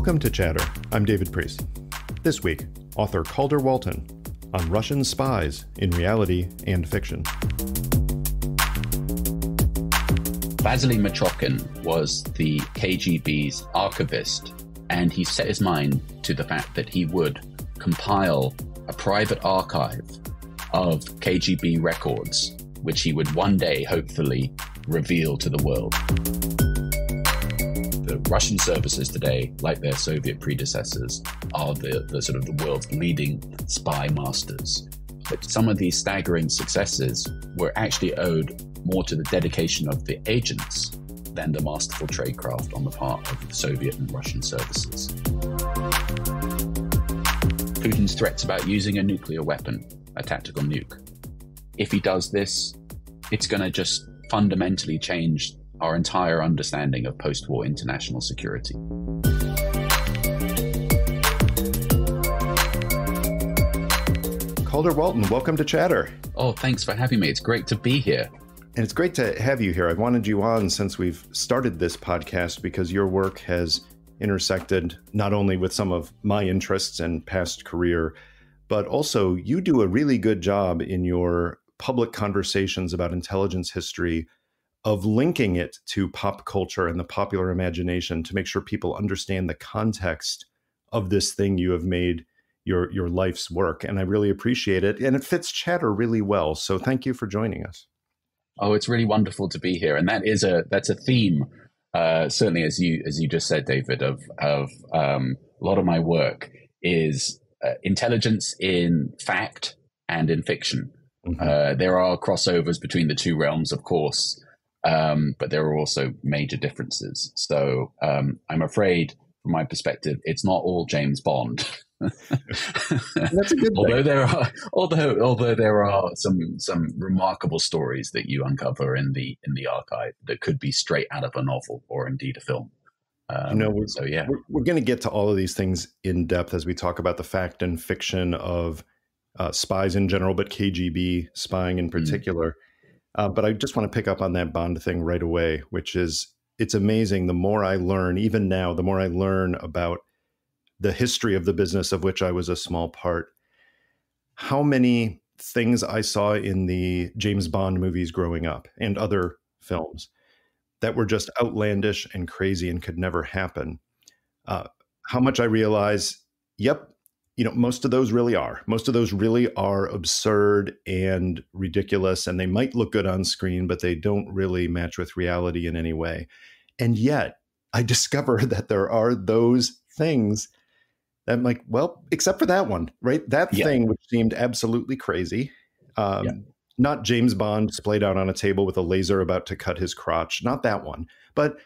Welcome to Chatter. I'm David Priess. This week, author Calder Walton on Russian spies in reality and fiction. Vasily Mitrokhin was the KGB's archivist, and he set his mind to the fact that he would compile a private archive of KGB records, which he would one day hopefully reveal to the world. The Russian services today, like their Soviet predecessors, are the, the sort of the world's leading spy masters. But some of these staggering successes were actually owed more to the dedication of the agents than the masterful tradecraft on the part of the Soviet and Russian services. Putin's threats about using a nuclear weapon, a tactical nuke. If he does this, it's going to just fundamentally change our entire understanding of post war international security. Calder Walton, welcome to Chatter. Oh, thanks for having me. It's great to be here. And it's great to have you here. I've wanted you on since we've started this podcast because your work has intersected not only with some of my interests and past career, but also you do a really good job in your public conversations about intelligence history of linking it to pop culture and the popular imagination to make sure people understand the context of this thing you have made your your life's work and I really appreciate it and it fits chatter really well so thank you for joining us. Oh, it's really wonderful to be here and that is a that's a theme uh, certainly as you as you just said David of of um, a lot of my work is uh, intelligence in fact and in fiction. Mm-hmm. Uh, there are crossovers between the two realms, of course, um, but there are also major differences. So um, I'm afraid, from my perspective, it's not all James Bond. That's a good although thing. there are although although there are some some remarkable stories that you uncover in the in the archive that could be straight out of a novel or indeed a film. Um, you know, we're, so yeah, we're, we're going to get to all of these things in depth as we talk about the fact and fiction of uh, spies in general, but KGB spying in mm. particular. Mm. Uh, but I just want to pick up on that Bond thing right away, which is it's amazing. The more I learn, even now, the more I learn about the history of the business of which I was a small part, how many things I saw in the James Bond movies growing up and other films that were just outlandish and crazy and could never happen. Uh, how much I realize, yep, you know, most of those really are. Most of those really are absurd and ridiculous, and they might look good on screen, but they don't really match with reality in any way. And yet, I discover that there are those things that I'm like, well, except for that one, right? That yeah. thing which seemed absolutely crazy. Um, yeah. Not James Bond splayed out on a table with a laser about to cut his crotch, not that one. But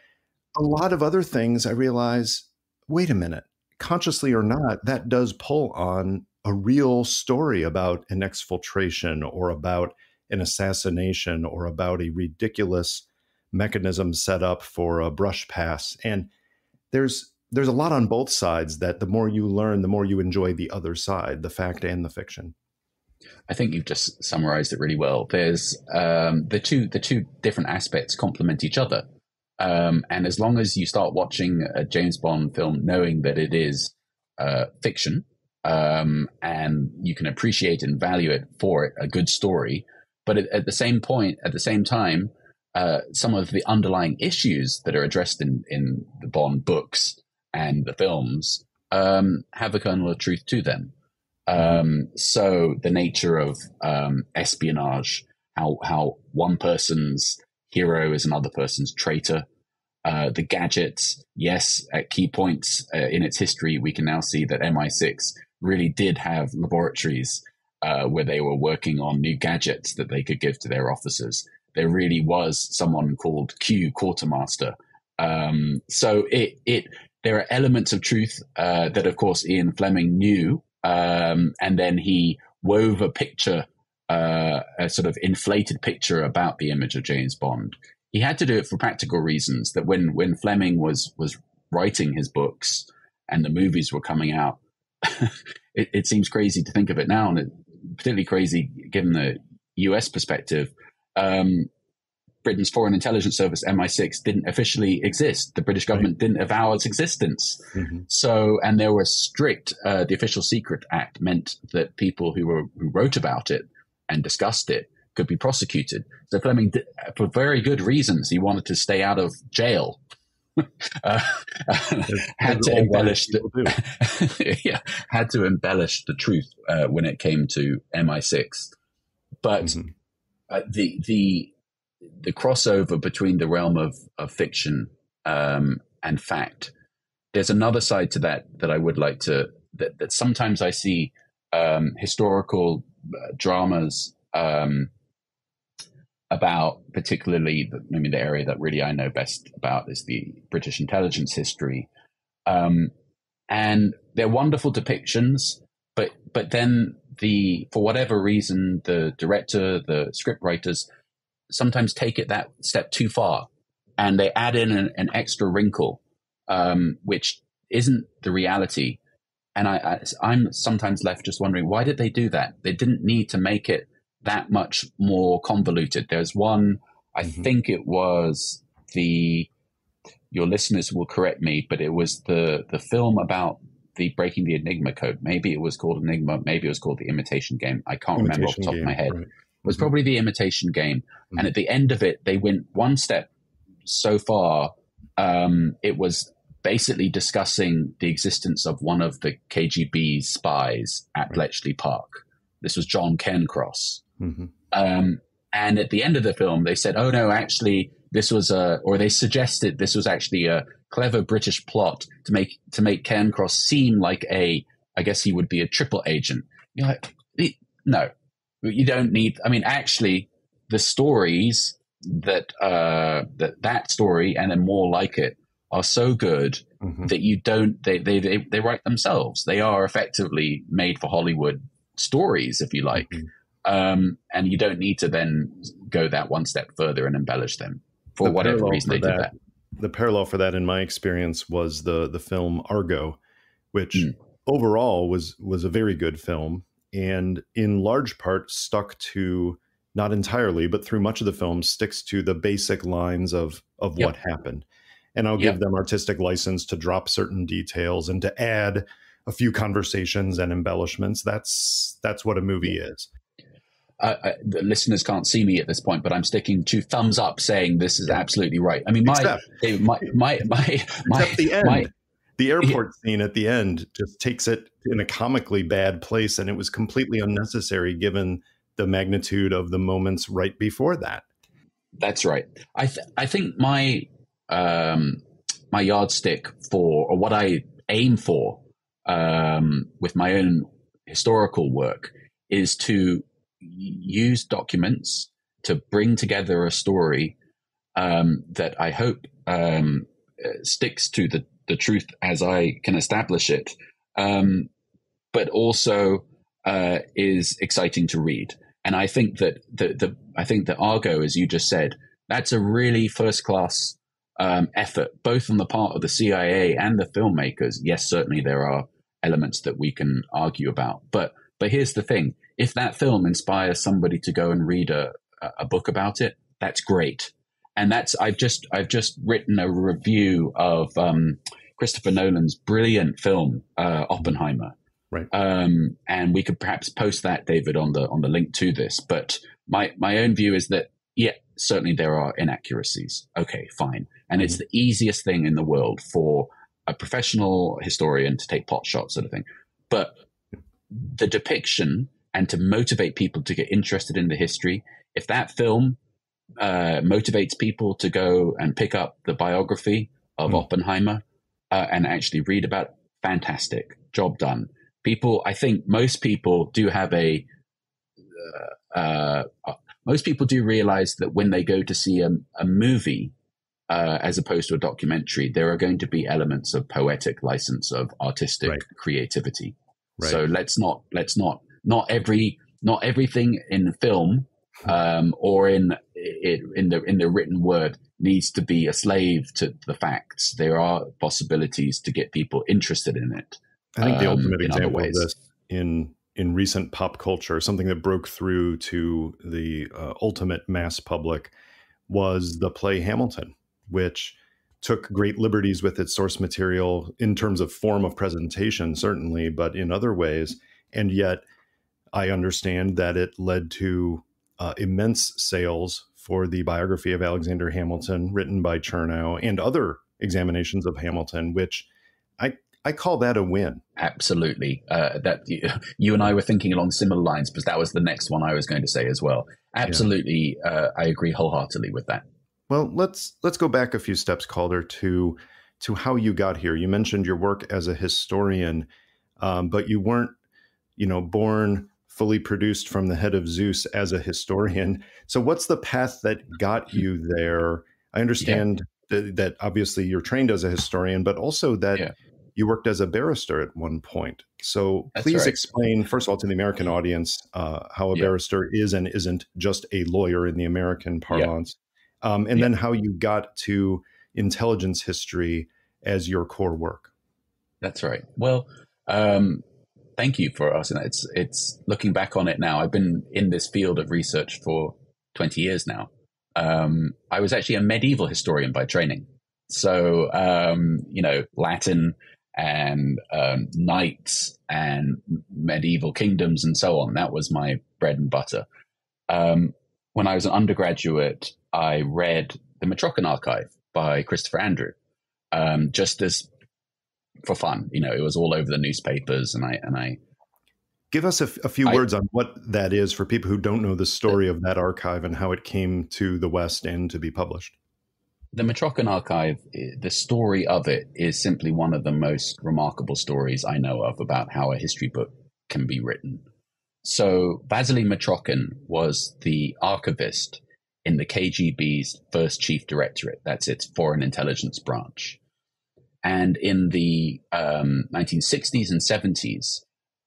a lot of other things I realize, wait a minute, consciously or not, that does pull on a real story about an exfiltration or about an assassination or about a ridiculous mechanism set up for a brush pass. And there's there's a lot on both sides that the more you learn, the more you enjoy the other side, the fact and the fiction. I think you've just summarized it really well. There's um, the two the two different aspects complement each other. Um, and as long as you start watching a James Bond film knowing that it is uh, fiction, um, and you can appreciate and value it for it, a good story, but at, at the same point, at the same time, uh, some of the underlying issues that are addressed in, in the Bond books and the films um, have a kernel of truth to them. Um, so the nature of um, espionage, how how one person's hero is another person's traitor. Uh, the gadgets, yes, at key points uh, in its history, we can now see that MI6 really did have laboratories uh, where they were working on new gadgets that they could give to their officers. There really was someone called Q Quartermaster. Um, so it it there are elements of truth uh, that, of course, Ian Fleming knew, um, and then he wove a picture uh, a sort of inflated picture about the image of James Bond. He had to do it for practical reasons. That when when Fleming was was writing his books and the movies were coming out, it, it, seems crazy to think of it now, and it, particularly crazy given the U.S. perspective. Um, Britain's Foreign Intelligence Service, MI6, didn't officially exist. The British government right. didn't avow its existence. Mm-hmm. So, and there was strict, uh, the Official Secret Act meant that people who were, who wrote about it and discussed it could be prosecuted. So Fleming, for very good reasons, he wanted to stay out of jail. uh, had to embellish the, yeah, had to embellish the truth uh, when it came to MI6. But mm-hmm. uh, the the the crossover between the realm of, of fiction um, and fact, there's another side to that that I would like to that, that sometimes I see um, historical dramas um, about particularly the, I mean the area that really I know best about is the British intelligence history, um, and they're wonderful depictions. But but then the for whatever reason the director the script writers sometimes take it that step too far, and they add in an, an extra wrinkle, um, which isn't the reality. And I, I, I'm sometimes left just wondering why did they do that? They didn't need to make it that much more convoluted. There's one, I mm-hmm. think it was the, your listeners will correct me, but it was the, the film about the breaking the Enigma code. Maybe it was called Enigma. Maybe it was called the Imitation Game. I can't imitation remember off the top game, of my head. Right. It was mm-hmm. probably the Imitation Game. Mm-hmm. And at the end of it, they went one step so far. Um, it was basically discussing the existence of one of the KGB spies at right. Bletchley Park. This was John Cairncross. Mm-hmm. Um, and at the end of the film, they said, "Oh no, actually, this was a," or they suggested this was actually a clever British plot to make to make Cairncross seem like a, I guess he would be a triple agent. You're like, no, you don't need. I mean, actually, the stories that uh, that that story and then more like it are so good mm-hmm. that you don't. They, they they they write themselves. They are effectively made for Hollywood stories, if you like. Mm-hmm. Um, and you don't need to then go that one step further and embellish them for the whatever reason for they that, did that. The parallel for that, in my experience, was the the film Argo, which mm. overall was was a very good film, and in large part stuck to not entirely, but through much of the film sticks to the basic lines of of yep. what happened. And I'll yep. give them artistic license to drop certain details and to add a few conversations and embellishments. That's that's what a movie is uh, the listeners can't see me at this point, but I'm sticking two thumbs up, saying this is absolutely right. I mean, my Except, my my my my, the end. My, the airport yeah. scene at the end just takes it in a comically bad place, and it was completely unnecessary given the magnitude of the moments right before that. That's right. I th- I think my um, my yardstick for or what I aim for um, with my own historical work is to use documents to bring together a story um, that I hope um, uh, sticks to the, the truth as I can establish it, um, but also uh, is exciting to read. And I think that the, the I think that Argo, as you just said, that's a really first class um, effort, both on the part of the CIA and the filmmakers. Yes, certainly there are elements that we can argue about, but but here's the thing: if that film inspires somebody to go and read a, a book about it, that's great. And that's I've just I've just written a review of um, Christopher Nolan's brilliant film uh, Oppenheimer. Right. Um, and we could perhaps post that, David, on the on the link to this. But my my own view is that yeah, certainly there are inaccuracies. Okay, fine. And mm-hmm. it's the easiest thing in the world for a professional historian to take pot shots, sort of thing. But the depiction and to motivate people to get interested in the history. If that film uh, motivates people to go and pick up the biography of mm. Oppenheimer uh, and actually read about, it, fantastic job done. People, I think most people do have a. Uh, uh most people do realize that when they go to see a, a movie, uh, as opposed to a documentary, there are going to be elements of poetic license of artistic right. creativity. Right. So let's not let's not not every not everything in film um, or in it, in the in the written word needs to be a slave to the facts. There are possibilities to get people interested in it. I think the um, ultimate example of this in in recent pop culture, something that broke through to the uh, ultimate mass public, was the play Hamilton, which took great liberties with its source material in terms of form of presentation, certainly, but in other ways. And yet, I understand that it led to uh, immense sales for the biography of Alexander Hamilton, written by Chernow, and other examinations of Hamilton, which I I call that a win. Absolutely. Uh, that you and I were thinking along similar lines, because that was the next one I was going to say as well. Absolutely, yeah. uh, I agree wholeheartedly with that. Well, let's let's go back a few steps, Calder, to to how you got here. You mentioned your work as a historian, um, but you weren't, you know, born fully produced from the head of Zeus as a historian. So, what's the path that got you there? I understand yeah. that, that, obviously you're trained as a historian, but also that yeah you worked as a barrister at one point. So That's please right. explain, first of all, to the American audience, uh, how a yeah. barrister is and isn't just a lawyer in the American parlance. Um, and yeah. then how you got to intelligence history as your core work. That's right. Well, um, thank you for asking that. It's it's looking back on it now. I've been in this field of research for twenty years now. Um, I was actually a medieval historian by training. So, um, you know, Latin, and um, knights and medieval kingdoms and so on. That was my bread and butter. Um, when I was an undergraduate, I read the Mitrokhin Archive by Christopher Andrew, um, just as for fun. You know, it was all over the newspapers, and I and I give us a, a few I, words on what that is for people who don't know the story of that archive and how it came to the West and to be published the Mitrokhin Archive, the story of it is simply one of the most remarkable stories I know of about how a history book can be written. So, Vasily Mitrokhin was the archivist in the KGB's first chief directorate, that's its foreign intelligence branch. And in the um, 1960s and 70s,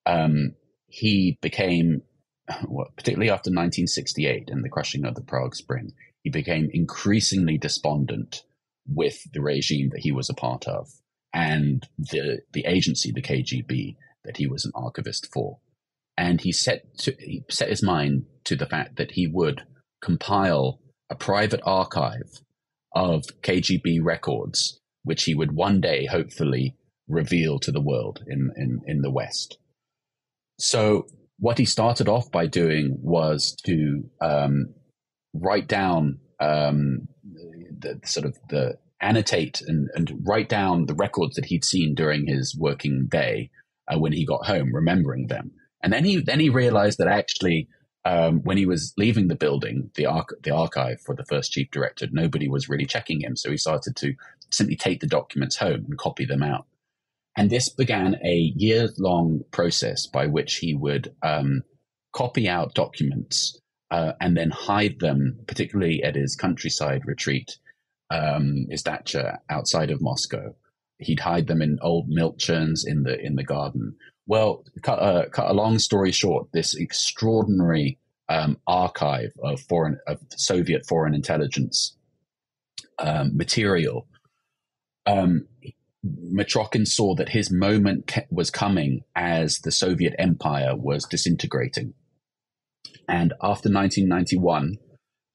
um, he became, well, particularly after 1968 and the crushing of the Prague Spring, he became increasingly despondent with the regime that he was a part of and the the agency, the KGB, that he was an archivist for. And he set to, he set his mind to the fact that he would compile a private archive of KGB records, which he would one day hopefully reveal to the world in, in, in the West. So what he started off by doing was to um, write down um, the sort of the annotate and, and write down the records that he'd seen during his working day uh, when he got home, remembering them. And then he then he realized that actually, um, when he was leaving the building, the arch- the archive for the first chief director, nobody was really checking him. So he started to simply take the documents home and copy them out. And this began a year long process by which he would um, copy out documents uh, and then hide them, particularly at his countryside retreat, um, his dacha outside of Moscow. He'd hide them in old milk churns in the in the garden. Well, cut, uh, cut a long story short, this extraordinary um, archive of foreign of Soviet foreign intelligence um, material. Um, Mitrokhin saw that his moment was coming as the Soviet Empire was disintegrating and after 1991,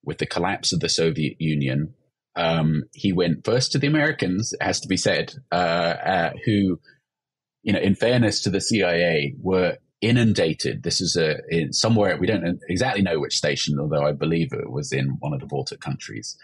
with the collapse of the Soviet Union, um, he went first to the Americans, it has to be said, uh, uh, who, you know, in fairness to the CIA, were inundated. This is a in somewhere we don't exactly know which station, although I believe it was in one of the Baltic countries.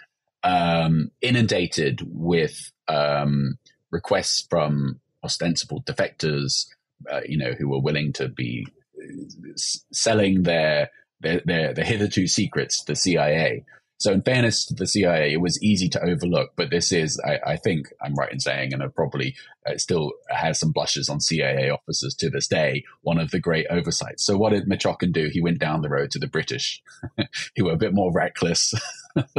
Um, inundated with um, requests from ostensible defectors, uh, you know, who were willing to be uh, selling their their, their, their hitherto secrets to the CIA. So, in fairness to the CIA, it was easy to overlook, but this is, I, I think, I'm right in saying, and it probably uh, still has some blushes on CIA officers to this day, one of the great oversights. So, what did Mitrokhin do? He went down the road to the British, who were a bit more reckless,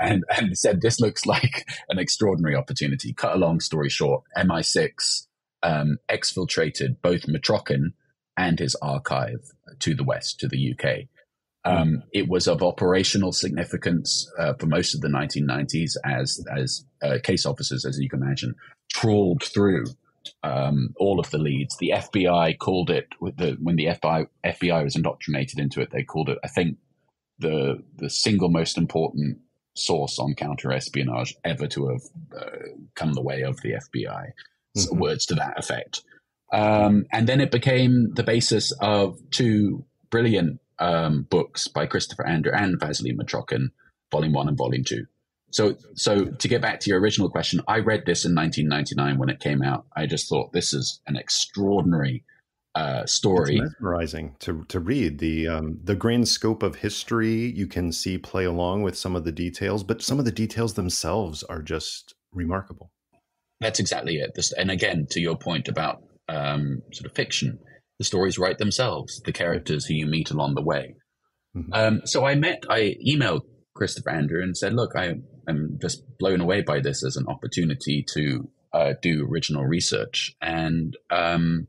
and, and said, This looks like an extraordinary opportunity. Cut a long story short, MI6 um, exfiltrated both Mitrokhin and his archive to the West, to the UK. Um, it was of operational significance uh, for most of the 1990s as as uh, case officers, as you can imagine, trawled through um, all of the leads. The FBI called it the, when the FBI FBI was indoctrinated into it. They called it, I think, the the single most important source on counter espionage ever to have uh, come the way of the FBI. Mm-hmm. words to that effect. Um, and then it became the basis of two brilliant um, books by Christopher Andrew and Vasily Mitrokhin, Volume One and Volume Two. So, so to get back to your original question, I read this in 1999 when it came out. I just thought this is an extraordinary uh, story. It's mesmerizing to to read the um, the grand scope of history. You can see play along with some of the details, but some of the details themselves are just remarkable. That's exactly it. This, and again, to your point about um, sort of fiction, the stories write themselves. The characters who you meet along the way. Mm-hmm. Um, so I met, I emailed Christopher Andrew and said, "Look, I am just blown away by this as an opportunity to uh, do original research, and um,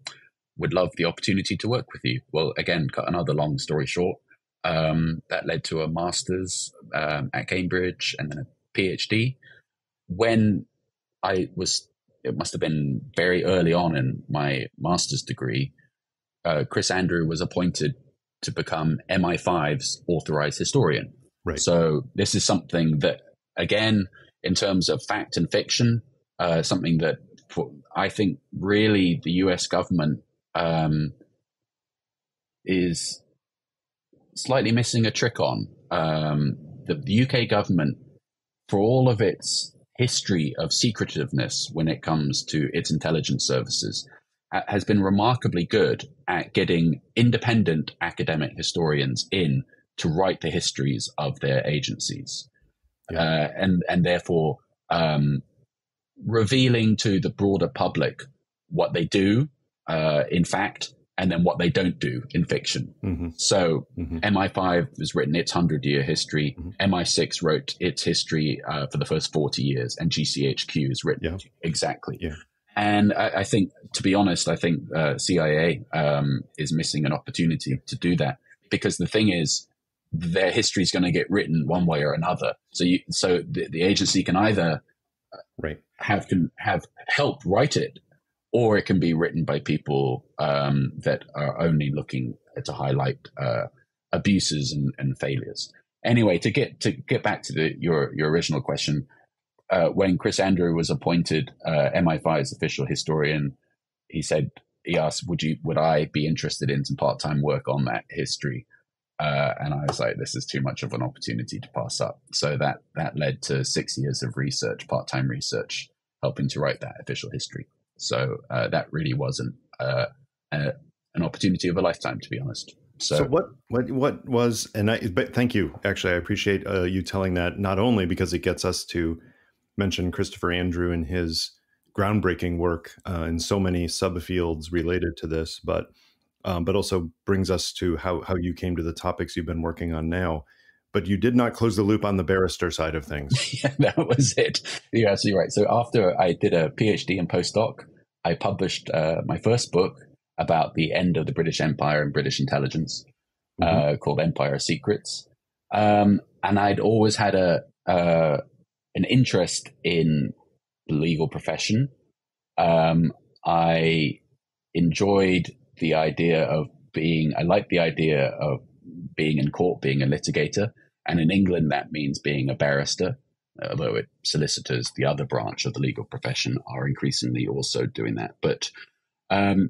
would love the opportunity to work with you." Well, again, cut another long story short. Um, that led to a master's um, at Cambridge and then a PhD. When I was, it must have been very early on in my master's degree. Uh, Chris Andrew was appointed to become MI5's authorized historian. Right. So this is something that, again, in terms of fact and fiction, uh, something that I think really the U.S. government um, is slightly missing a trick on. Um, the, the UK government, for all of its history of secretiveness when it comes to its intelligence services has been remarkably good at getting independent academic historians in to write the histories of their agencies, yeah. uh, and and therefore um, revealing to the broader public what they do, uh, in fact, and then what they don't do in fiction. Mm-hmm. So mm-hmm. MI5 has written its 100 year history. Mm-hmm. MI6 wrote its history uh, for the first 40 years, and GCHQ has written yeah. exactly. Yeah. And I, I, think, to be honest, I think uh, CIA um, is missing an opportunity to do that because the thing is, their history is going to get written one way or another. So, you, so the, the agency can either right. have can have help write it or it can be written by people um, that are only looking to highlight uh, abuses and, and, failures. Anyway, to get to get back to the, your your original question, uh, when Chris Andrew was appointed uh, MI5's official historian, he said he asked, "Would you would I be interested in some part time work on that history?" Uh, and I was like, "This is too much of an opportunity to pass up." So that that led to six years of research, part time research, helping to write that official history. So uh, that really wasn't uh, a, an opportunity of a lifetime, to be honest. So, so, what what what was and I but thank you actually I appreciate uh, you telling that not only because it gets us to mention Christopher Andrew and his groundbreaking work uh, in so many subfields related to this, but um, but also brings us to how how you came to the topics you've been working on now. But you did not close the loop on the barrister side of things. yeah, that was it. You're absolutely right. So after I did a PhD and postdoc, I published uh, my first book about the end of the British Empire and British intelligence, mm-hmm. uh, called Empire Secrets. Um, and I'd always had a uh, an interest in the legal profession. Um, I enjoyed the idea of being. I liked the idea of being in court, being a litigator, and in England that means being a barrister although it, solicitors, the other branch of the legal profession, are increasingly also doing that. But um,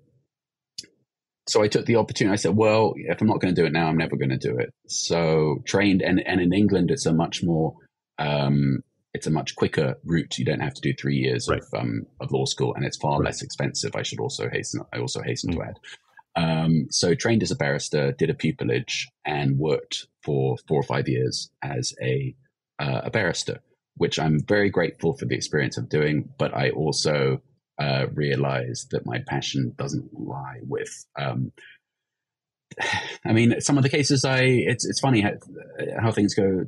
so I took the opportunity. I said, well, if I'm not going to do it now, I'm never going to do it. So trained, and, and in England, it's a much more, um, it's a much quicker route. You don't have to do three years right. of, um, of law school, and it's far right. less expensive. I should also hasten. I also hasten mm. to add. Um, so trained as a barrister, did a pupillage, and worked for four or five years as a uh, a barrister which I'm very grateful for the experience of doing. But I also uh, realize that my passion doesn't lie with. Um, I mean, some of the cases I it's it's funny how, how things go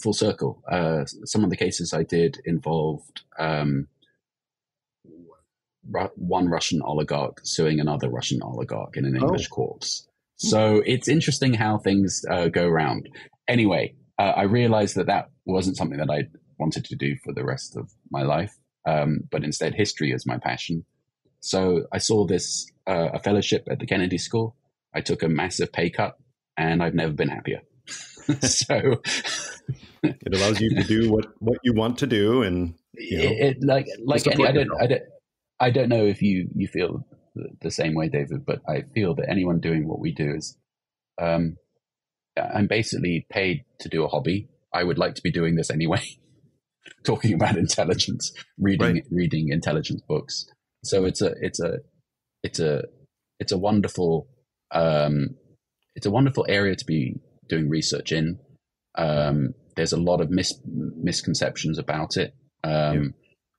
full circle. Uh, some of the cases I did involved um, one Russian oligarch suing another Russian oligarch in an English oh. court. So it's interesting how things uh, go around. Anyway, uh, I realized that that wasn't something that I wanted to do for the rest of my life, um, but instead history is my passion. So I saw this uh, a fellowship at the Kennedy School. I took a massive pay cut, and I've never been happier. so it allows you to do what what you want to do, and you know, it, it, like like any, I don't I don't I don't know if you you feel the, the, same way, David, but I feel that anyone doing what we do is, um, I'm basically paid to do a hobby. I would like to be doing this anyway, talking about intelligence, reading right. reading intelligence books. So it's a it's a it's a it's a wonderful um, it's a wonderful area to be doing research in. Um, there's a lot of mis- misconceptions about it, um,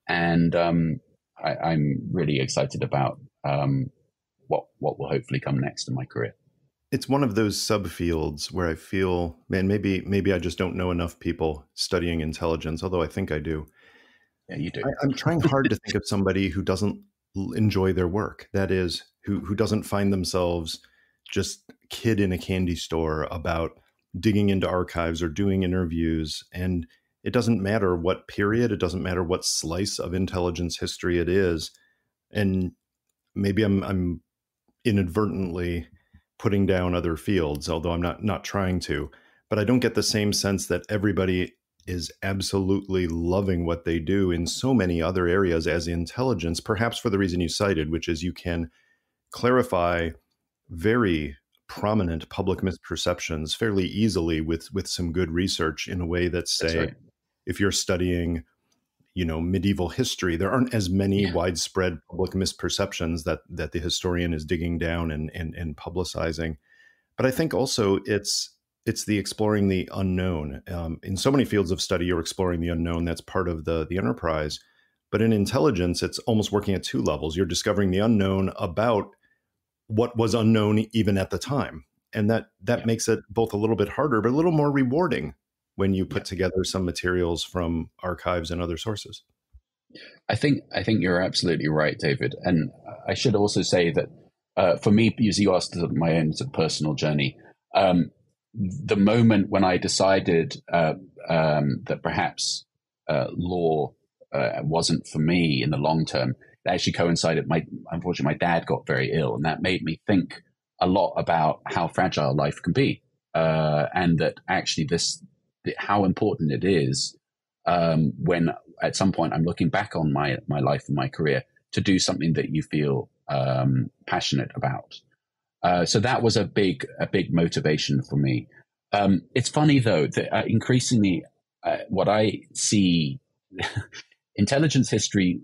yeah. and um, I, am really excited about um, what what will hopefully come next in my career. It's one of those subfields where I feel, man, maybe maybe I just don't know enough people studying intelligence, although I think I do. Yeah, you do. I, I'm trying hard to think of somebody who doesn't enjoy their work. That is, who who doesn't find themselves just kid in a candy store about digging into archives or doing interviews and it doesn't matter what period it doesn't matter what slice of intelligence history it is and maybe i'm i'm inadvertently putting down other fields although i'm not not trying to but i don't get the same sense that everybody is absolutely loving what they do in so many other areas as intelligence perhaps for the reason you cited which is you can clarify very prominent public misperceptions fairly easily with with some good research in a way that say right. if you're studying you know medieval history there aren't as many yeah. widespread public misperceptions that that the historian is digging down and, and and publicizing. But i think also it's it's the exploring the unknown. Um, in so many fields of study you're exploring the unknown that's part of the the enterprise. But in intelligence it's almost working at two levels. You're discovering the unknown about what was unknown even at the time and that that yeah. makes it both a little bit harder but a little more rewarding when you put yeah. together some materials from archives and other sources i think i think you're absolutely right david and i should also say that uh, for me as you asked my own personal journey um, the moment when i decided uh, um, that perhaps uh, law uh, wasn't for me in the long term actually coincided. My unfortunately, my dad got very ill, and that made me think a lot about how fragile life can be, uh, and that actually this how important it is um, when at some point I'm looking back on my my life and my career to do something that you feel um, passionate about. Uh, so that was a big a big motivation for me. Um, it's funny though that uh, increasingly uh, what I see intelligence history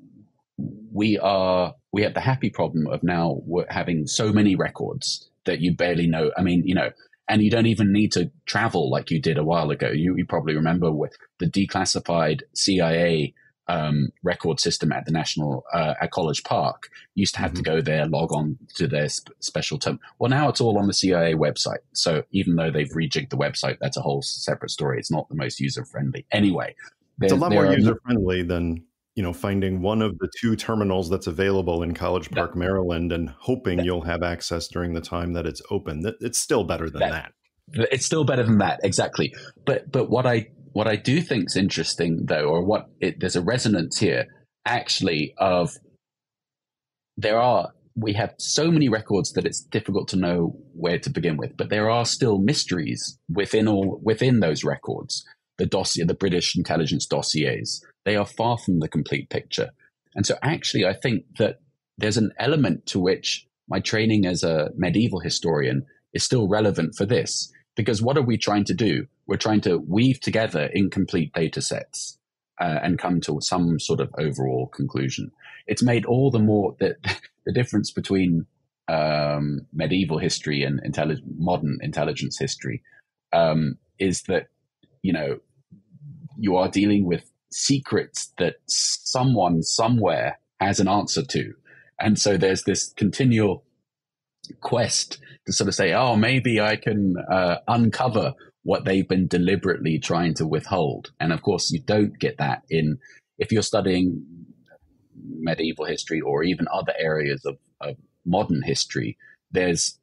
we are we have the happy problem of now having so many records that you barely know. I mean, you know, and you don't even need to travel like you did a while ago. You, you probably remember with the declassified CIA um, record system at the National uh, at College Park. You used to have mm-hmm. to go there, log on to their sp- special term. Well, now it's all on the CIA website. So even though they've rejigged the website, that's a whole separate story. It's not the most user friendly. Anyway, it's a lot more user friendly than you know finding one of the two terminals that's available in College Park, that, Maryland, and hoping that, you'll have access during the time that it's open. That it's still better than that, that. It's still better than that, exactly. But but what I what I do think is interesting though, or what it, there's a resonance here actually of there are we have so many records that it's difficult to know where to begin with, but there are still mysteries within all within those records. The dossier, the British intelligence dossiers, they are far from the complete picture. And so, actually, I think that there's an element to which my training as a medieval historian is still relevant for this. Because what are we trying to do? We're trying to weave together incomplete data sets uh, and come to some sort of overall conclusion. It's made all the more that the difference between um, medieval history and intelli- modern intelligence history um, is that you know you are dealing with secrets that someone somewhere has an answer to. And so there's this continual quest to sort of say, oh, maybe I can uh, uncover what they've been deliberately trying to withhold. And of course, you don't get that in if you're studying medieval history or even other areas of, of modern history. There's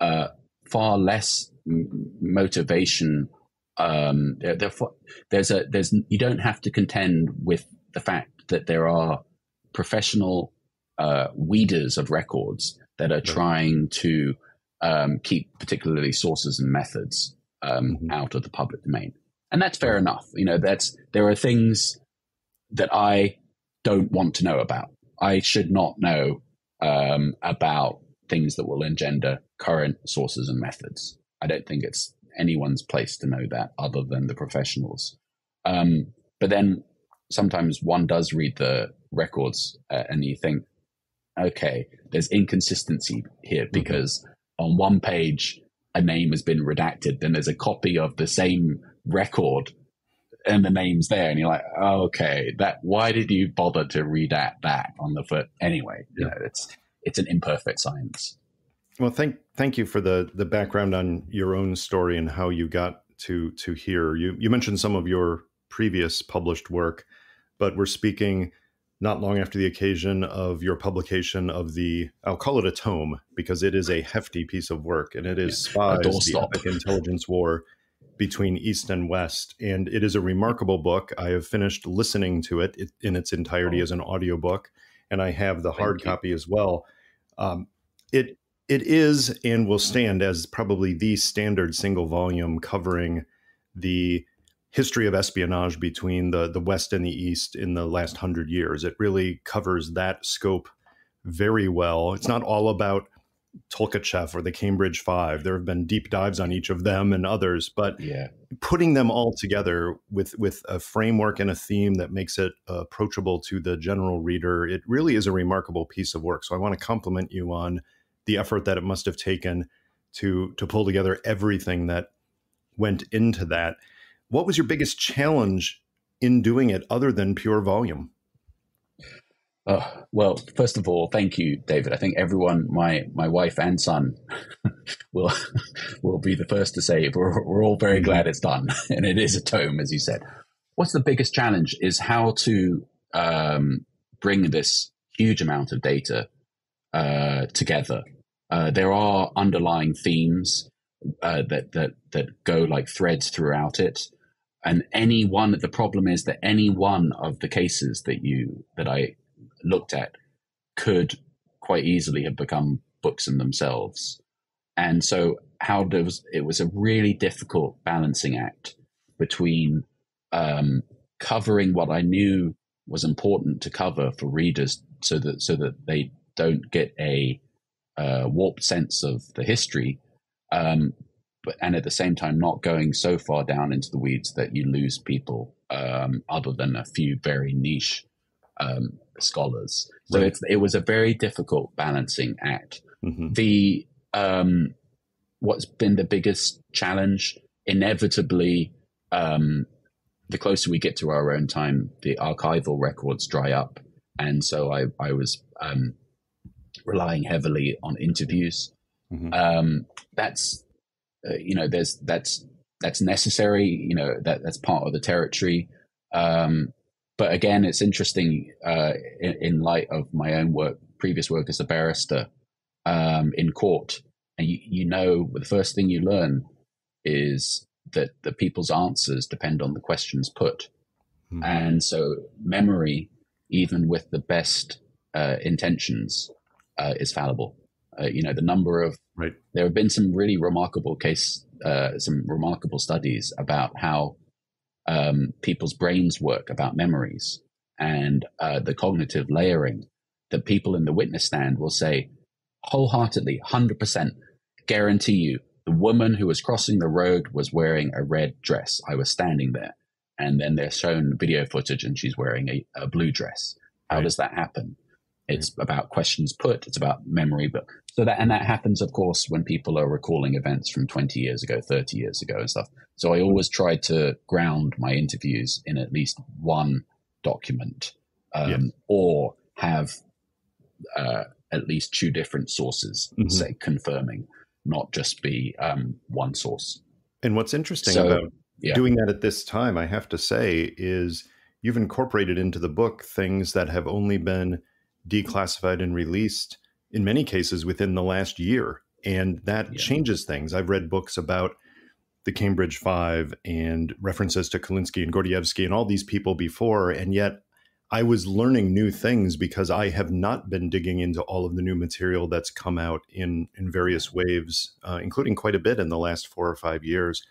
uh, far less m- motivation um, there's a there's you don't have to contend with the fact that there are professional uh, weeders of records that are trying to um, keep particularly sources and methods um, mm-hmm. out of the public domain. and that's fair enough. You know, that's there are things that I don't want to know about. I should not know um, about things that will engender current sources and methods. I don't think it's anyone's place to know that other than the professionals. Um, but then sometimes one does read the records uh, and you think, okay, there's inconsistency here mm-hmm. because on one page a name has been redacted, then there's a copy of the same record and the name's there, and you're like, oh, okay, that why did you bother to redact that on the foot anyway? You know, it's it's an imperfect science. Well, thank thank you for the the background on your own story and how you got to to here. You you mentioned some of your previous published work, but we're speaking not long after the occasion of your publication of the I'll call it a tome because it is a hefty piece of work and it is yeah, Spies, the Epic Intelligence War between East and West. And it is a remarkable book. I have finished listening to it in its entirety oh. as an audiobook, and I have the hard copy as well. Um, it it is and will stand as probably the standard single volume covering the history of espionage between the, the West and the East in the last hundred years. It really covers that scope very well. It's not all about Tolkachev or the Cambridge Five. There have been deep dives on each of them and others, but yeah. putting them all together with with a framework and a theme that makes it approachable to the general reader, it really is a remarkable piece of work. So I want to compliment you on the effort that it must have taken to to pull together everything that went into that. What was your biggest challenge in doing it other than pure volume? Oh, well, first of all, thank you, David. I think everyone, my my wife and son, will will be the first to say we're, we're all very glad it's done, and it is a tome, as you said. What's the biggest challenge is how to um, bring this huge amount of data uh, together. Uh, there are underlying themes uh, that that that go like threads throughout it, and any one. The problem is that any one of the cases that you that I looked at could quite easily have become books in themselves, and so how does it was a really difficult balancing act between um, covering what I knew was important to cover for readers, so that so that they don't get a uh, warped sense of the history, um, but and at the same time not going so far down into the weeds that you lose people, um, other than a few very niche um, scholars. So right. it was a very difficult balancing act. Mm-hmm. The um, what's been the biggest challenge, inevitably, um, the closer we get to our own time, the archival records dry up, and so I, I was um, relying heavily on interviews. Mm-hmm. Um, that's uh, you know there's that's that's necessary. You know that that's part of the territory. Um, but again, it's interesting uh, in, in, light of my own work, previous work as a barrister um, in court, and you, you know the first thing you learn is that the people's answers depend on the questions put, mm-hmm. and so memory, even with the best uh, intentions, uh, is fallible. Uh, you know, the number of right. there have been some really remarkable case, uh, some remarkable studies about how um, people's brains work, about memories, and uh, the cognitive layering. That people in the witness stand will say wholeheartedly, hundred percent, guarantee you, the woman who was crossing the road was wearing a red dress. I was standing there, and then they're shown video footage, and she's wearing a, a blue dress. How right. does that happen? It's about questions put. It's about memory. But so that, and that happens, of course, when people are recalling events from 20 years ago, 30 years ago and stuff. So I always try to ground my interviews in at least one document, um, yes. or have, uh, at least two different sources, mm-hmm. say confirming, not just be, um, one source. And what's interesting so, about yeah. doing that at this time, I have to say, is you've incorporated into the book things that have only been declassified and released in many cases within the last year. And that yeah. changes things. I've read books about the Cambridge Five and references to Kuklinski and Gordievsky and all these people before. And yet I was learning new things because I have not been digging into all of the new material that's come out in, in various waves, uh, including quite a bit in the last four or five years.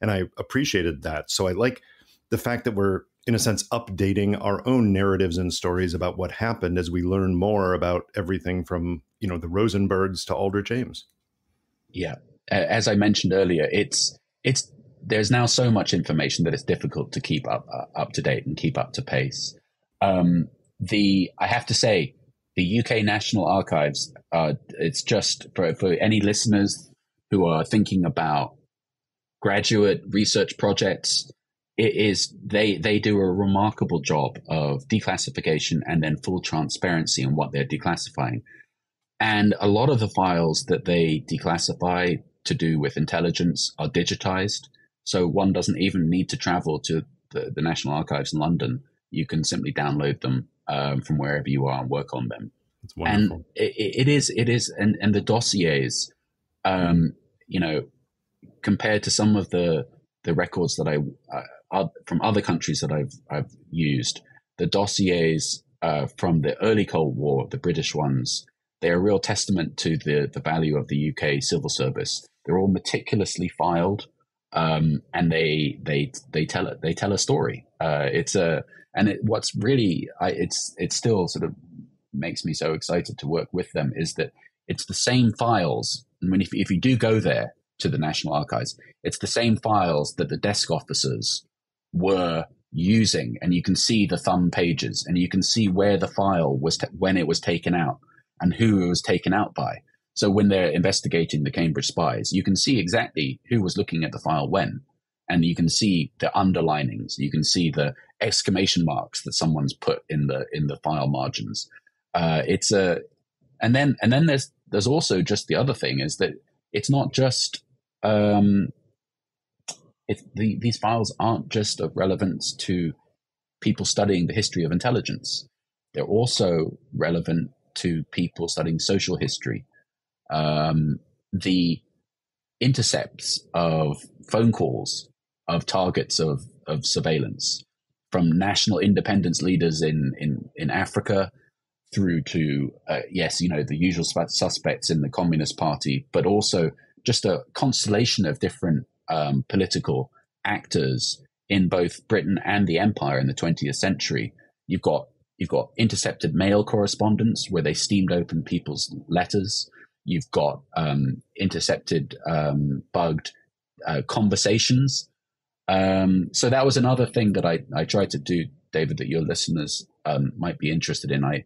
and I appreciated that. So I like the fact that we're in a sense updating our own narratives and stories about what happened as we learn more about everything from you know the Rosenbergs to Aldrich Ames. Yeah, as I mentioned earlier, it's it's there's now so much information that it's difficult to keep up uh, up to date and keep up to pace. Um, the I have to say, the UK National Archives. Uh, it's just for for any listeners who are thinking about graduate research projects it is they they do a remarkable job of declassification and then full transparency on what they're declassifying. And a lot of the files that they declassify to do with intelligence are digitized. So one doesn't even need to travel to the, the National Archives in London. You can simply download them um, from wherever you are and work on them. And it, it is, it is, and, and the dossiers, um, you know, compared to some of the the records that I from other countries that I've I've used, the dossiers uh, from the early Cold War, the British ones, they're a real testament to the the value of the UK civil service. They're all meticulously filed, um, and they they they tell it they tell a story. Uh, it's a and it, what's really I, it's it still sort of makes me so excited to work with them is that it's the same files. I mean, if if you do go there to the National Archives, it's the same files that the desk officers were using and you can see the thumb pages and you can see where the file was t- when it was taken out and who it was taken out by. So when they're investigating the cambridge spies you can see exactly who was looking at the file when and you can see the underlinings. You can see the exclamation marks that someone's put in the in the file margins. Uh, it's a and then and then there's there's also just the other thing is that it's not just um, if the, these files aren't just of relevance to people studying the history of intelligence, they're also relevant to people studying social history. Um, the intercepts of phone calls of targets of, of surveillance from national independence leaders in, in, in Africa through to, uh, yes, you know, the usual suspects in the Communist Party, but also just a constellation of different um, political actors in both Britain and the Empire in the 20th century. You've got you've got intercepted mail correspondence where they steamed open people's letters. You've got um, intercepted, um, bugged uh, conversations. Um, so that was another thing that I, I tried to do, David, that your listeners um, might be interested in. I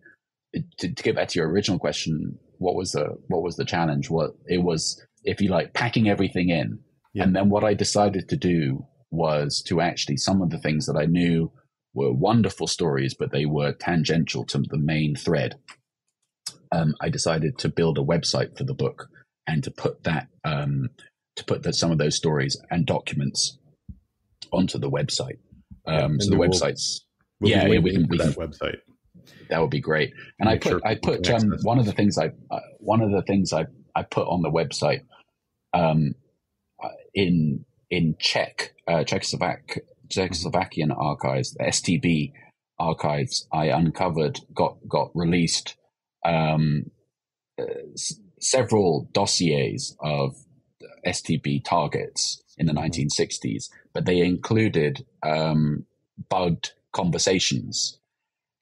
to, to, get back to your original question, what was the what was the challenge? What it was, if you like, packing everything in yeah. And then what I decided to do was to actually, some of the things that I knew were wonderful stories, but they were tangential to the main thread. Um, I decided to build a website for the book and to put that, um, to put that some of those stories and documents onto the website. Um, so the we'll, website's, we'll yeah, yeah, we can, we that website. That would be great. And Make I put, sure I put, um, one of the things I, uh, one of the things I, I put on the website, um, in in Czech uh, Czechoslovak Czechoslovakian archives, the STB archives, I uncovered got got released um, uh, s- several dossiers of STB targets in the 1960s, but they included um, bugged conversations.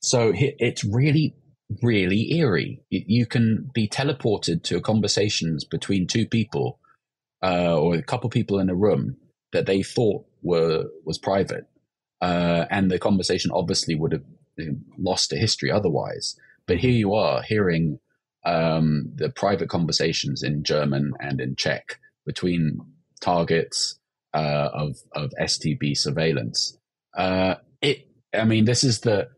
So it's really, really eerie. You can be teleported to conversations between two people uh, or a couple people in a room that they thought were was private, uh, and the conversation obviously would have lost to history otherwise. But here you are hearing um, the private conversations in German and in Czech between targets uh, of of STB surveillance. Uh, it, I mean, this is the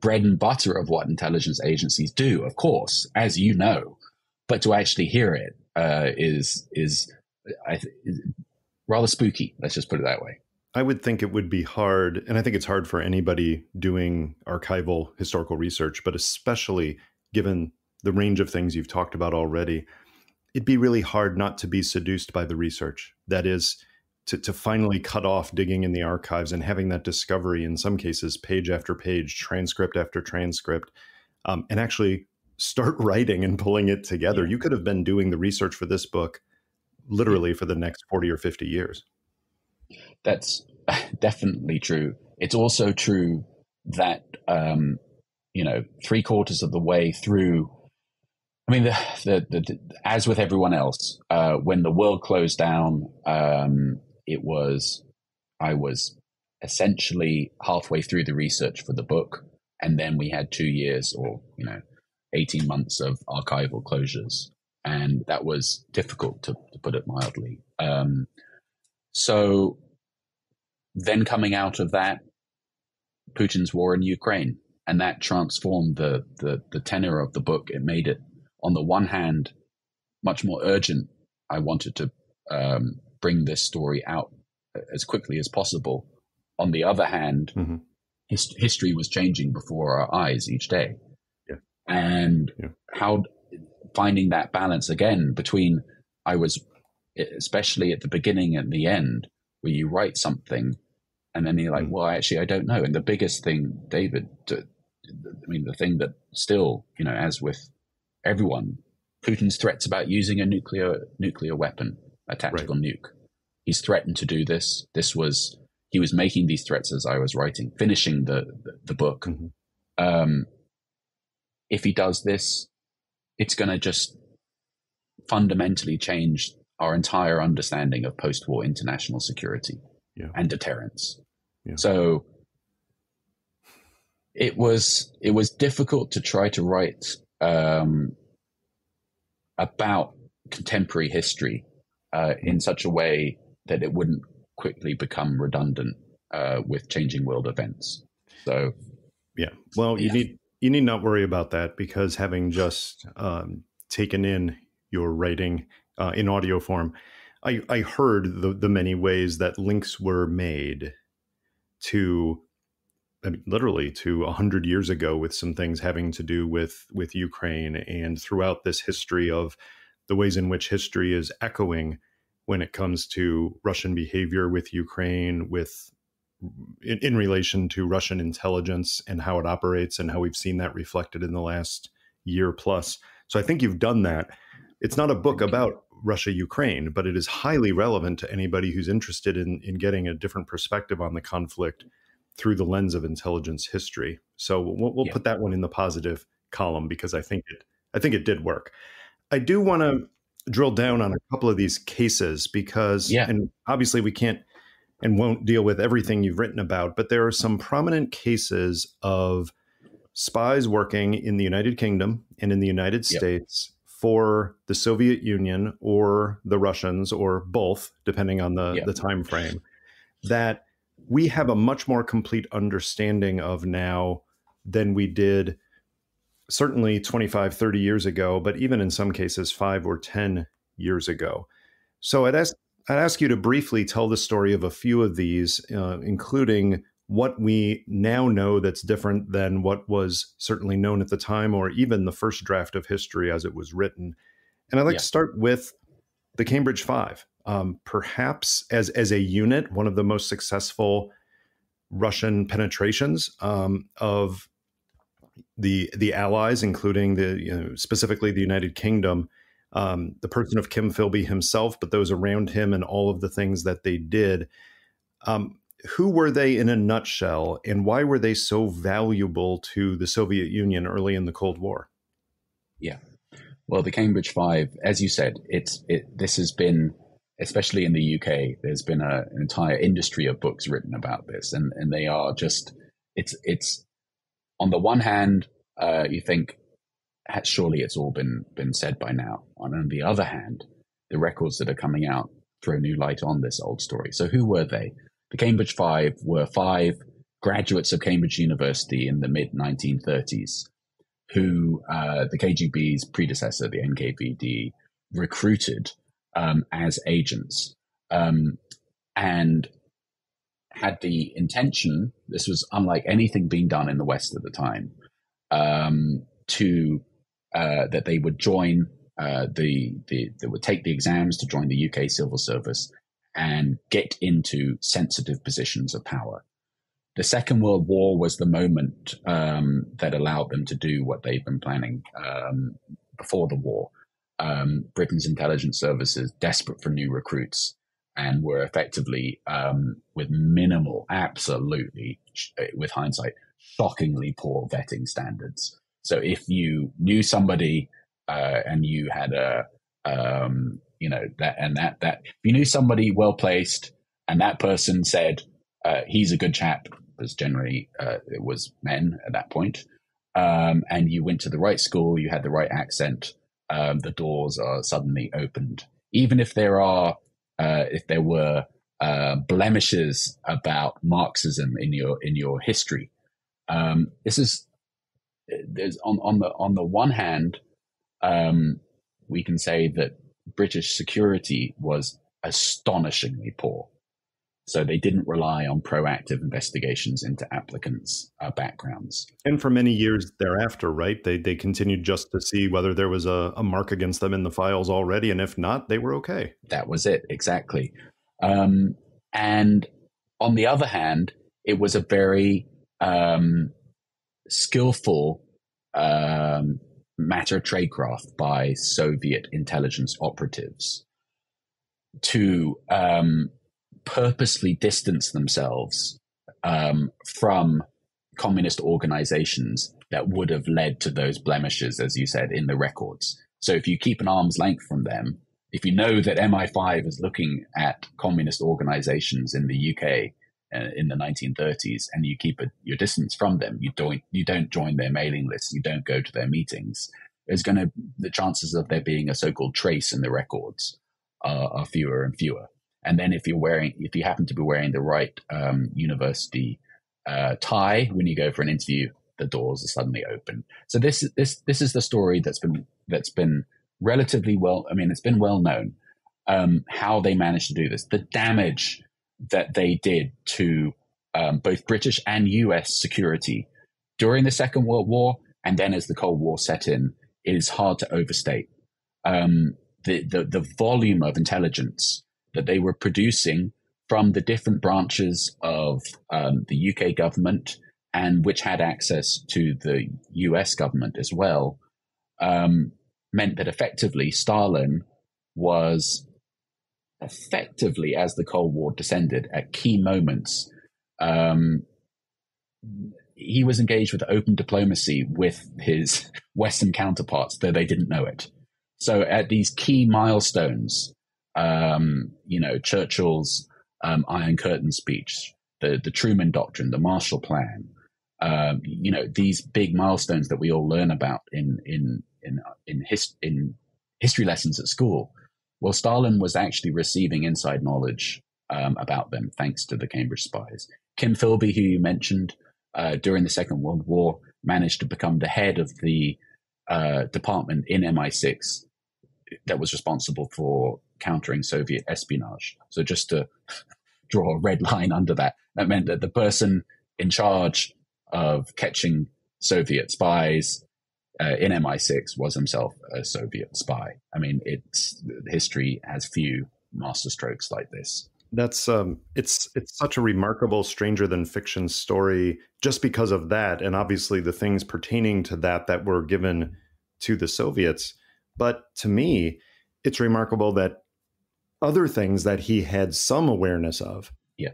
bread and butter of what intelligence agencies do, of course, as you know. But to actually hear it uh, is is I th- rather spooky. Let's just put it that way. I would think it would be hard, and I think it's hard for anybody doing archival historical research, but especially given the range of things you've talked about already, it'd be really hard not to be seduced by the research. That is, to, to finally cut off digging in the archives and having that discovery, in some cases, page after page, transcript after transcript, um, and actually start writing and pulling it together. You could have been doing the research for this book literally for the next 40 or 50 years. That's definitely true. It's also true that um, you know three quarters of the way through. I mean, the, the, the as with everyone else, uh, when the world closed down, um, it was I was essentially halfway through the research for the book, and then we had two years or you know eighteen months of archival closures, and that was difficult to, to put it mildly. Um, so then coming out of that, Putin's war in Ukraine, and that transformed the, the, the tenor of the book. It made it, on the one hand, much more urgent. I wanted to um, bring this story out as quickly as possible. On the other hand, mm-hmm. his, history was changing before our eyes each day, yeah. and yeah. how finding that balance again between I was especially at the beginning and the end where you write something and then you're like, mm. well, actually, I don't know. And the biggest thing, David, to, I mean, the thing that still, you know, as with everyone, Putin's threats about using a nuclear nuclear weapon, a tactical right. nuke. He's threatened to do this. This was he was making these threats as I was writing, finishing the the, the book. Mm-hmm. Um, if he does this, it's going to just fundamentally change our entire understanding of post-war international security yeah. and deterrence. Yeah. So it was it was difficult to try to write um, about contemporary history uh, in such a way that it wouldn't quickly become redundant uh, with changing world events. So, yeah. Well, you yeah. need you need not worry about that because having just um, taken in your writing uh, in audio form, I, I heard the, the many ways that links were made to I mean, literally to a hundred years ago with some things having to do with with Ukraine and throughout this history of the ways in which history is echoing when it comes to Russian behavior with Ukraine, with in, in relation to Russian intelligence and how it operates and how we've seen that reflected in the last year plus. So I think you've done that. It's not a book about Russia Ukraine, but it is highly relevant to anybody who's interested in, in getting a different perspective on the conflict through the lens of intelligence history. So we'll, we'll yeah. put that one in the positive column because I think it I think it did work. I do want to drill down on a couple of these cases because yeah. and obviously we can't and won't deal with everything you've written about, but there are some prominent cases of spies working in the United Kingdom and in the United yep. States for the Soviet Union or the Russians or both, depending on the, the time frame, that we have a much more complete understanding of now than we did certainly 25, 30 years ago, but even in some cases, five or 10 years ago. So I'd ask, I'd ask you to briefly tell the story of a few of these, uh, including what we now know that's different than what was certainly known at the time or even the first draft of history as it was written. And I'd like yeah. to start with the Cambridge Five. Um, perhaps as as a unit, one of the most successful Russian penetrations um, of the the Allies, including the you know, specifically the United Kingdom, um, the person of Kim Philby himself, but those around him and all of the things that they did. Um, who were they in a nutshell, and why were they so valuable to the Soviet Union early in the Cold War? Yeah, well, the Cambridge Five, as you said, it's it. This has been, especially in the UK, there's been a, an entire industry of books written about this, and and they are just it's it's on the one hand, uh, you think surely it's all been been said by now. On the other hand, the records that are coming out throw new light on this old story. So who were they? The Cambridge Five were five graduates of Cambridge University in the mid 1930s who uh, the KGB's predecessor, the NKVD, recruited um, as agents um, and had the intention, this was unlike anything being done in the West at the time, um, to uh, that they would join uh, the, the, they would take the exams to join the UK civil service and get into sensitive positions of power. The Second World War was the moment um, that allowed them to do what they've been planning um, before the war. Um, Britain's intelligence services, desperate for new recruits, and were effectively um, with minimal, absolutely, with hindsight, shockingly poor vetting standards. So if you knew somebody uh, and you had a, um, you know, that and that that if you knew somebody well placed and that person said uh, he's a good chap, because generally uh, it was men at that point, um, and you went to the right school, you had the right accent, um, the doors are suddenly opened. Even if there are, uh, if there were uh, blemishes about Marxism in your in your history, um, this is there's on on the on the one hand, um, we can say that British security was astonishingly poor. So they didn't rely on proactive investigations into applicants' uh, backgrounds. And for many years thereafter, right? They they continued just to see whether there was a, a mark against them in the files already, and if not, they were okay. That was it exactly. Um, and on the other hand, it was a very um, skillful um, matter tradecraft by Soviet intelligence operatives to um, purposely distance themselves um, from communist organizations that would have led to those blemishes, as you said, in the records. So if you keep an arm's length from them, if you know that MI5 is looking at communist organizations in the UK in the 1930s and you keep a, your distance from them, you don't you don't join their mailing lists, you don't go to their meetings. There's going to the chances of there being a so-called trace in the records are, are fewer and fewer. And then if you're wearing, if you happen to be wearing the right um, university uh, tie when you go for an interview, the doors are suddenly open. So this this this is the story that's been that's been relatively well. I mean, it's been well known um, how they managed to do this. The damage that they did to um, both British and U.S. security during the Second World War, and then as the Cold War set in, is hard to overstate. Um, the, the the volume of intelligence that they were producing from the different branches of um, the UK government and which had access to the US government as well, um, meant that effectively Stalin was effectively, as the Cold War descended, at key moments, um, he was engaged with open diplomacy with his Western counterparts, though they didn't know it. So at these key milestones, um, you know, Churchill's um, Iron Curtain speech, the, the Truman Doctrine, the Marshall Plan, um, you know, these big milestones that we all learn about in, in, in, in, his, in history lessons at school. Well, Stalin was actually receiving inside knowledge um, about them thanks to the Cambridge spies. Kim Philby, who you mentioned uh, during the Second World War, managed to become the head of the uh, department in MI6 that was responsible for countering Soviet espionage. So just to draw a red line under that, that meant that the person in charge of catching Soviet spies uh, in MI6 was himself a Soviet spy. I mean, it's history has few masterstrokes like this. That's um, it's it's such a remarkable stranger than fiction story just because of that, and obviously the things pertaining to that that were given to the Soviets. But to me, it's remarkable that other things that he had some awareness of. Yeah.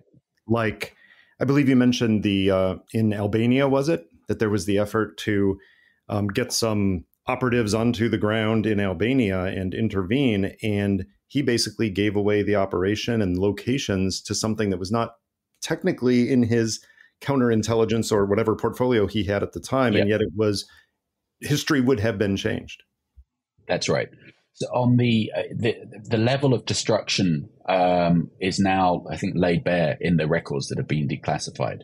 Like, I believe you mentioned the uh, in Albania, was it that there was the effort to um, get some operatives onto the ground in Albania and intervene, and he basically gave away the operation and locations to something that was not technically in his counterintelligence or whatever portfolio he had at the time, and yet it was history would have been changed. That's right So on the, uh, the the level of destruction um, is now, I think, laid bare in the records that have been declassified.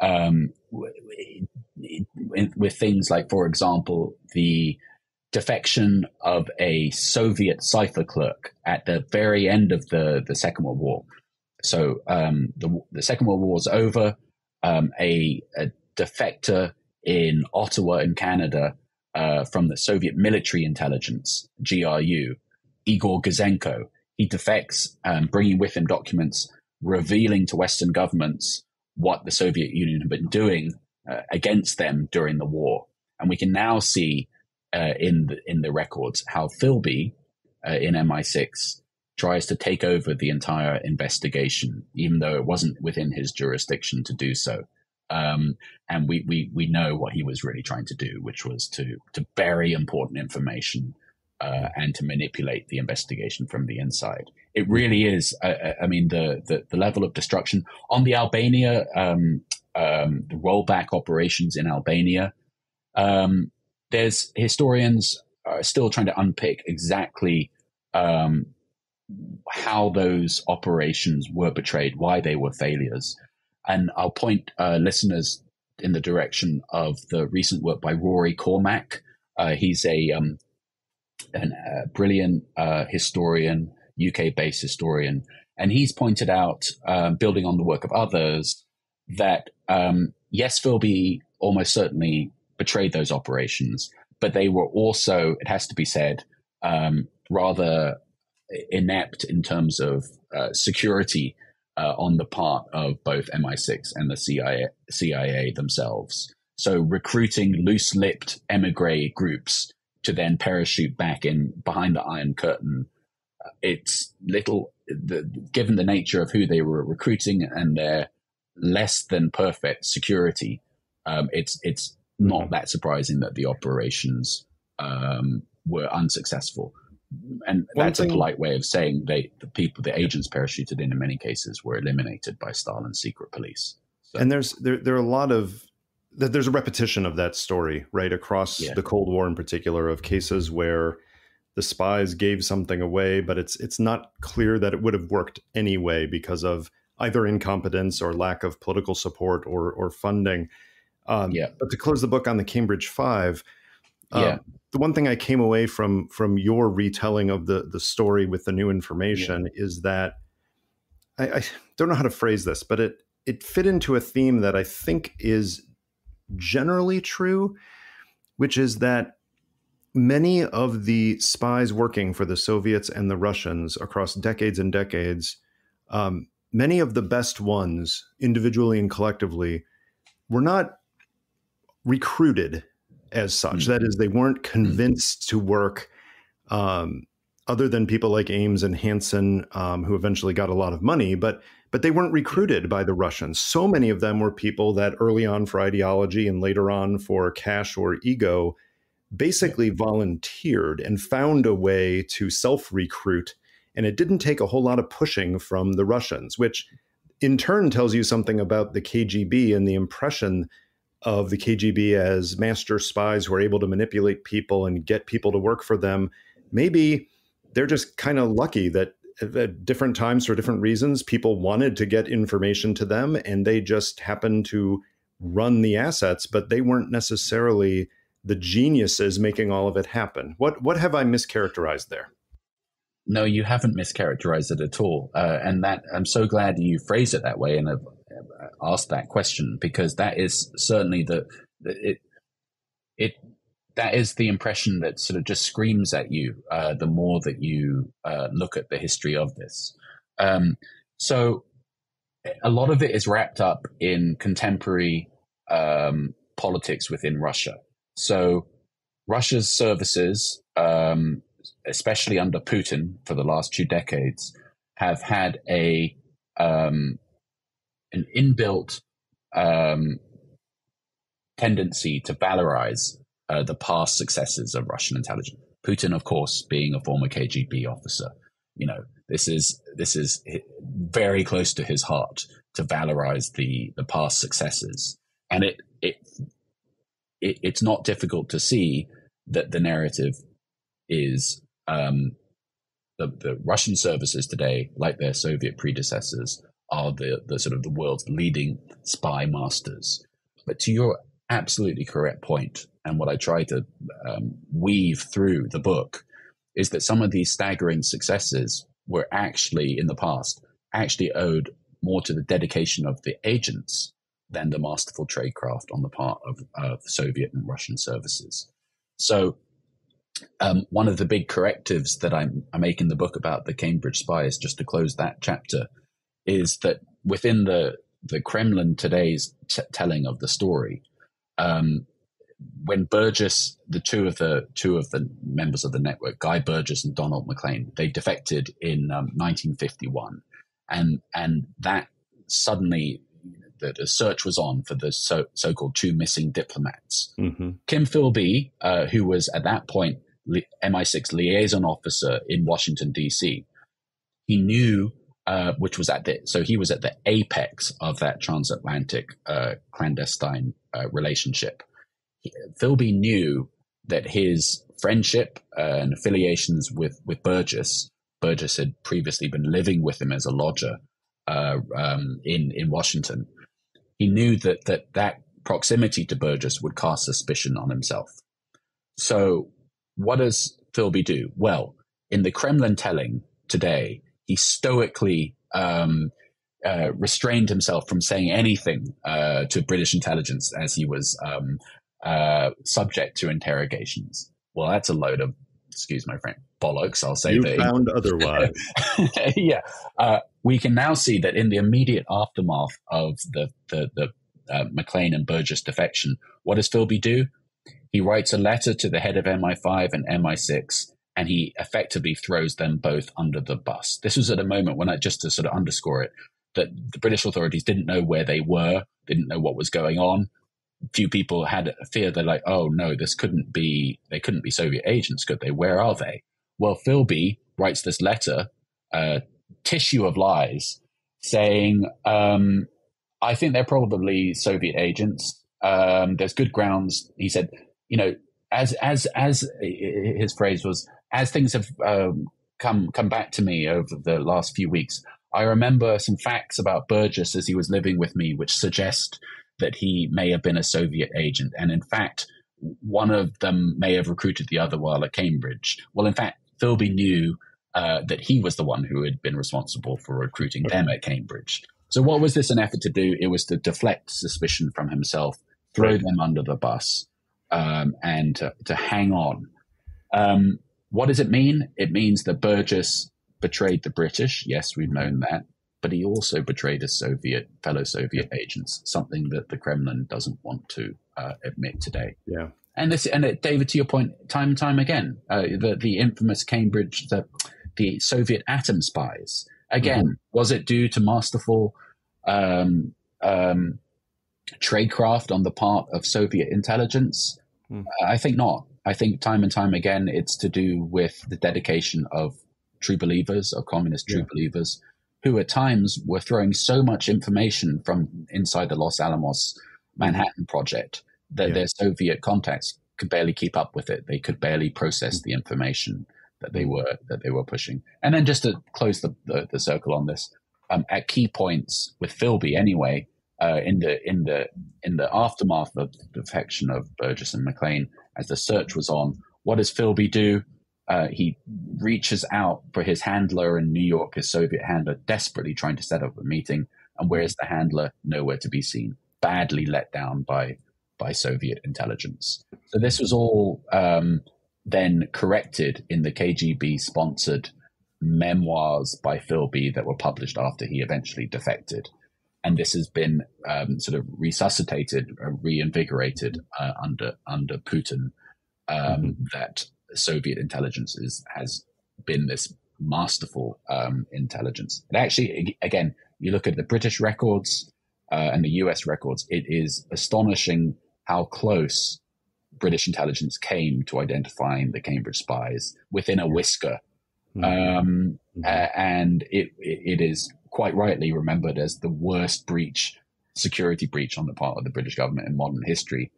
Um, with things like, for example, the defection of a Soviet cipher clerk at the very end of the, the Second World War. So um, the, the Second World War is over. Um, a, a defector in Ottawa, in Canada, uh, from the Soviet military intelligence, GRU, Igor Gouzenko. He defects, um, bringing with him documents revealing to Western governments what the Soviet Union had been doing uh, against them during the war. And we can now see uh, in the, in the records how Philby uh, in MI6 tries to take over the entire investigation, even though it wasn't within his jurisdiction to do so. Um, and we, we, we know what he was really trying to do, which was to, to bury important information uh, and to manipulate the investigation from the inside. It really is. I, I mean, the, the, the level of destruction on the Albania, um, um, the rollback operations in Albania. Um, there's historians are still trying to unpick exactly um, how those operations were betrayed, why they were failures. And I'll point uh, listeners in the direction of the recent work by Rory Cormac. Uh, he's a um, an, a brilliant uh, historian, UK based historian, and he's pointed out, um, building on the work of others, that um, yes, Philby almost certainly betrayed those operations, but they were also, it has to be said, um, rather inept in terms of uh, security uh, on the part of both MI6 and the CIA, CIA themselves. So recruiting loose-lipped emigre groups to then parachute back in behind the Iron Curtain, uh, it's little. The, given the nature of who they were recruiting and their less than perfect security, um, it's it's not mm-hmm. that surprising that the operations um, were unsuccessful and One that's thing, a polite way of saying they the people the agents parachuted in in many cases were eliminated by Stalin's secret police. So. And there's there there are a lot of that there's a repetition of that story right across yeah. the Cold War in particular of cases where the spies gave something away, but it's it's not clear that it would have worked anyway because of either incompetence or lack of political support or or funding. Um, yeah. But to close the book on the Cambridge Five, um, yeah. the one thing I came away from from your retelling of the the story with the new information yeah. is that I, I don't know how to phrase this, but it it fit into a theme that I think is generally true, which is that many of the spies working for the Soviets and the Russians across decades and decades, um, many of the best ones, individually and collectively, were not recruited as such. Mm-hmm. That is, they weren't hmm. convinced mm-hmm. to work. Um, other than people like Ames and Hanssen, um, who eventually got a lot of money, but but they weren't recruited by the Russians. So many of them were people that early on for ideology and later on for cash or ego, basically volunteered and found a way to self recruit. And it didn't take a whole lot of pushing from the Russians, which in turn tells you something about the KGB and the impression of the KGB as master spies who are able to manipulate people and get people to work for them. Maybe they're just kind of lucky that at different times for different reasons, people wanted to get information to them and they just happened to run the assets, but they weren't necessarily the geniuses making all of it happen. What what have I mischaracterized there? No, you haven't mischaracterized it at all, uh, and that I'm so glad you phrased it that way. And have asked that question because that is certainly the, it it that is the impression that sort of just screams at you uh, the more that you uh, look at the history of this. Um, so a lot of it is wrapped up in contemporary um, politics within Russia. So Russia's services, um, especially under Putin for the last two decades, have had a um, an inbuilt um, tendency to valorize uh, the past successes of Russian intelligence. Putin, of course, being a former KGB officer, you know, this is this is very close to his heart to valorize the the past successes, and it it, it it's not difficult to see that the narrative is um, the the Russian services today, like their Soviet predecessors, are the, the sort of the world's leading spy masters. But to your absolutely correct point, and what I try to um, weave through the book, is that some of these staggering successes were actually in the past actually owed more to the dedication of the agents than the masterful tradecraft on the part of, of Soviet and Russian services. So, um, one of the big correctives that I'm, I make in the book about the Cambridge spies, just to close that chapter, is that within the the Kremlin today's t- telling of the story, um, when Burgess, the two of the two of the members of the network, Guy Burgess and Donald Maclean, they defected in um, 1951, and and that suddenly the, the, search was on for the so, so-called two missing diplomats. Mm-hmm. Kim Philby, uh, who was at that point MI6 liaison officer in Washington D.C., he knew uh, which was at the so he was at the apex of that transatlantic uh, clandestine uh, relationship. He, Philby knew that his friendship and affiliations with with Burgess, Burgess had previously been living with him as a lodger uh, um, in in Washington. He knew that that that proximity to Burgess would cast suspicion on himself. So, what does Philby do? Well, in the Kremlin telling today, he stoically um, uh, restrained himself from saying anything uh, to British intelligence as he was um, uh, subject to interrogations. Well, that's a load of, excuse my friend, bollocks. I'll say you that. found otherwise. yeah, uh, we can now see that in the immediate aftermath of the the, the uh, Maclean and Burgess defection, what does Philby do? He writes a letter to the head of MI5 and MI6 and he effectively throws them both under the bus. This was at a moment when I just to sort of underscore it that the British authorities didn't know where they were, didn't know what was going on. Few people had a fear. They're like, "Oh no, this couldn't be. They couldn't be Soviet agents, could they? Where are they?" Well, Philby writes this letter, uh, tissue of lies, saying, um, "I think they're probably Soviet agents. Um, there's good grounds." He said, "You know, as as as his phrase was, as things have um, come come back to me over the last few weeks, I remember some facts about Burgess as he was living with me, which suggest that he may have been a Soviet agent, and in fact, one of them may have recruited the other while at Cambridge. Well, in fact, Philby knew uh, that he was the one who had been responsible for recruiting them at Cambridge. So, what was this an effort to do? It was to deflect suspicion from himself, throw them under the bus, um, and to, to, hang on. Um, what does it mean? It means that Burgess betrayed the British. Yes, we've known that. But he also betrayed his Soviet fellow Soviet agents, something that the Kremlin doesn't want to uh, admit today. Yeah, and this, and it, David, to your point, time and time again, uh, the the infamous Cambridge, the the Soviet atom spies. Again, mm-hmm. was it due to masterful um, um, tradecraft on the part of Soviet intelligence? Mm. I think not. I think time and time again, it's to do with the dedication of true believers, of communist true yeah. believers, who at times were throwing so much information from inside the Los Alamos Manhattan Project that yeah. their Soviet contacts could barely keep up with it. They could barely process the information that they hmm. were that they were pushing. And then just to close the, the, the circle on this, um, at key points with Philby anyway, uh, in the in the in the aftermath of the defection of Burgess and Maclean, as the search was on, what does Philby do? Uh, he reaches out for his handler in New York, his Soviet handler, desperately trying to set up a meeting. And where's the handler? Nowhere to be seen. Badly let down by by Soviet intelligence. So this was all um, then corrected in the KGB sponsored memoirs by Philby that were published after he eventually defected and this has been um, sort of resuscitated, uh, reinvigorated uh, under under Putin. Um, mm-hmm. That Soviet intelligence is, has been this masterful um, intelligence. And actually, again, you look at the British records uh, and the US records, it is astonishing how close British intelligence came to identifying the Cambridge spies within a whisker. Mm-hmm. Um, mm-hmm. Uh, and it, it is quite rightly remembered as the worst breach, security breach on the part of the British government in modern history.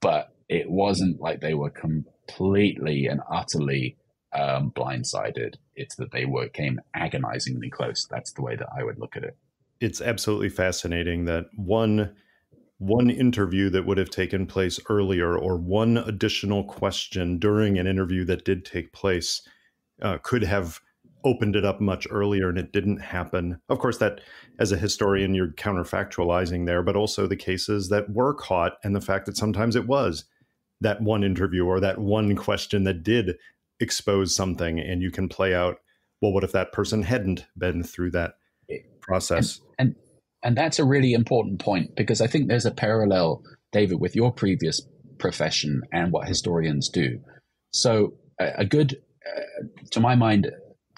But it wasn't like they were completely and utterly um, blindsided. It's that they were came agonizingly close. That's the way that I would look at it. It's absolutely fascinating that one one interview that would have taken place earlier or one additional question during an interview that did take place uh, could have opened it up much earlier and it didn't happen. Of course, that as a historian, you're counterfactualizing there, but also the cases that were caught and the fact that sometimes it was that one interview or that one question that did expose something and you can play out well what if that person hadn't been through that process and and, and that's a really important point because i think there's a parallel david with your previous profession and what historians do. So a, a good, uh, to my mind,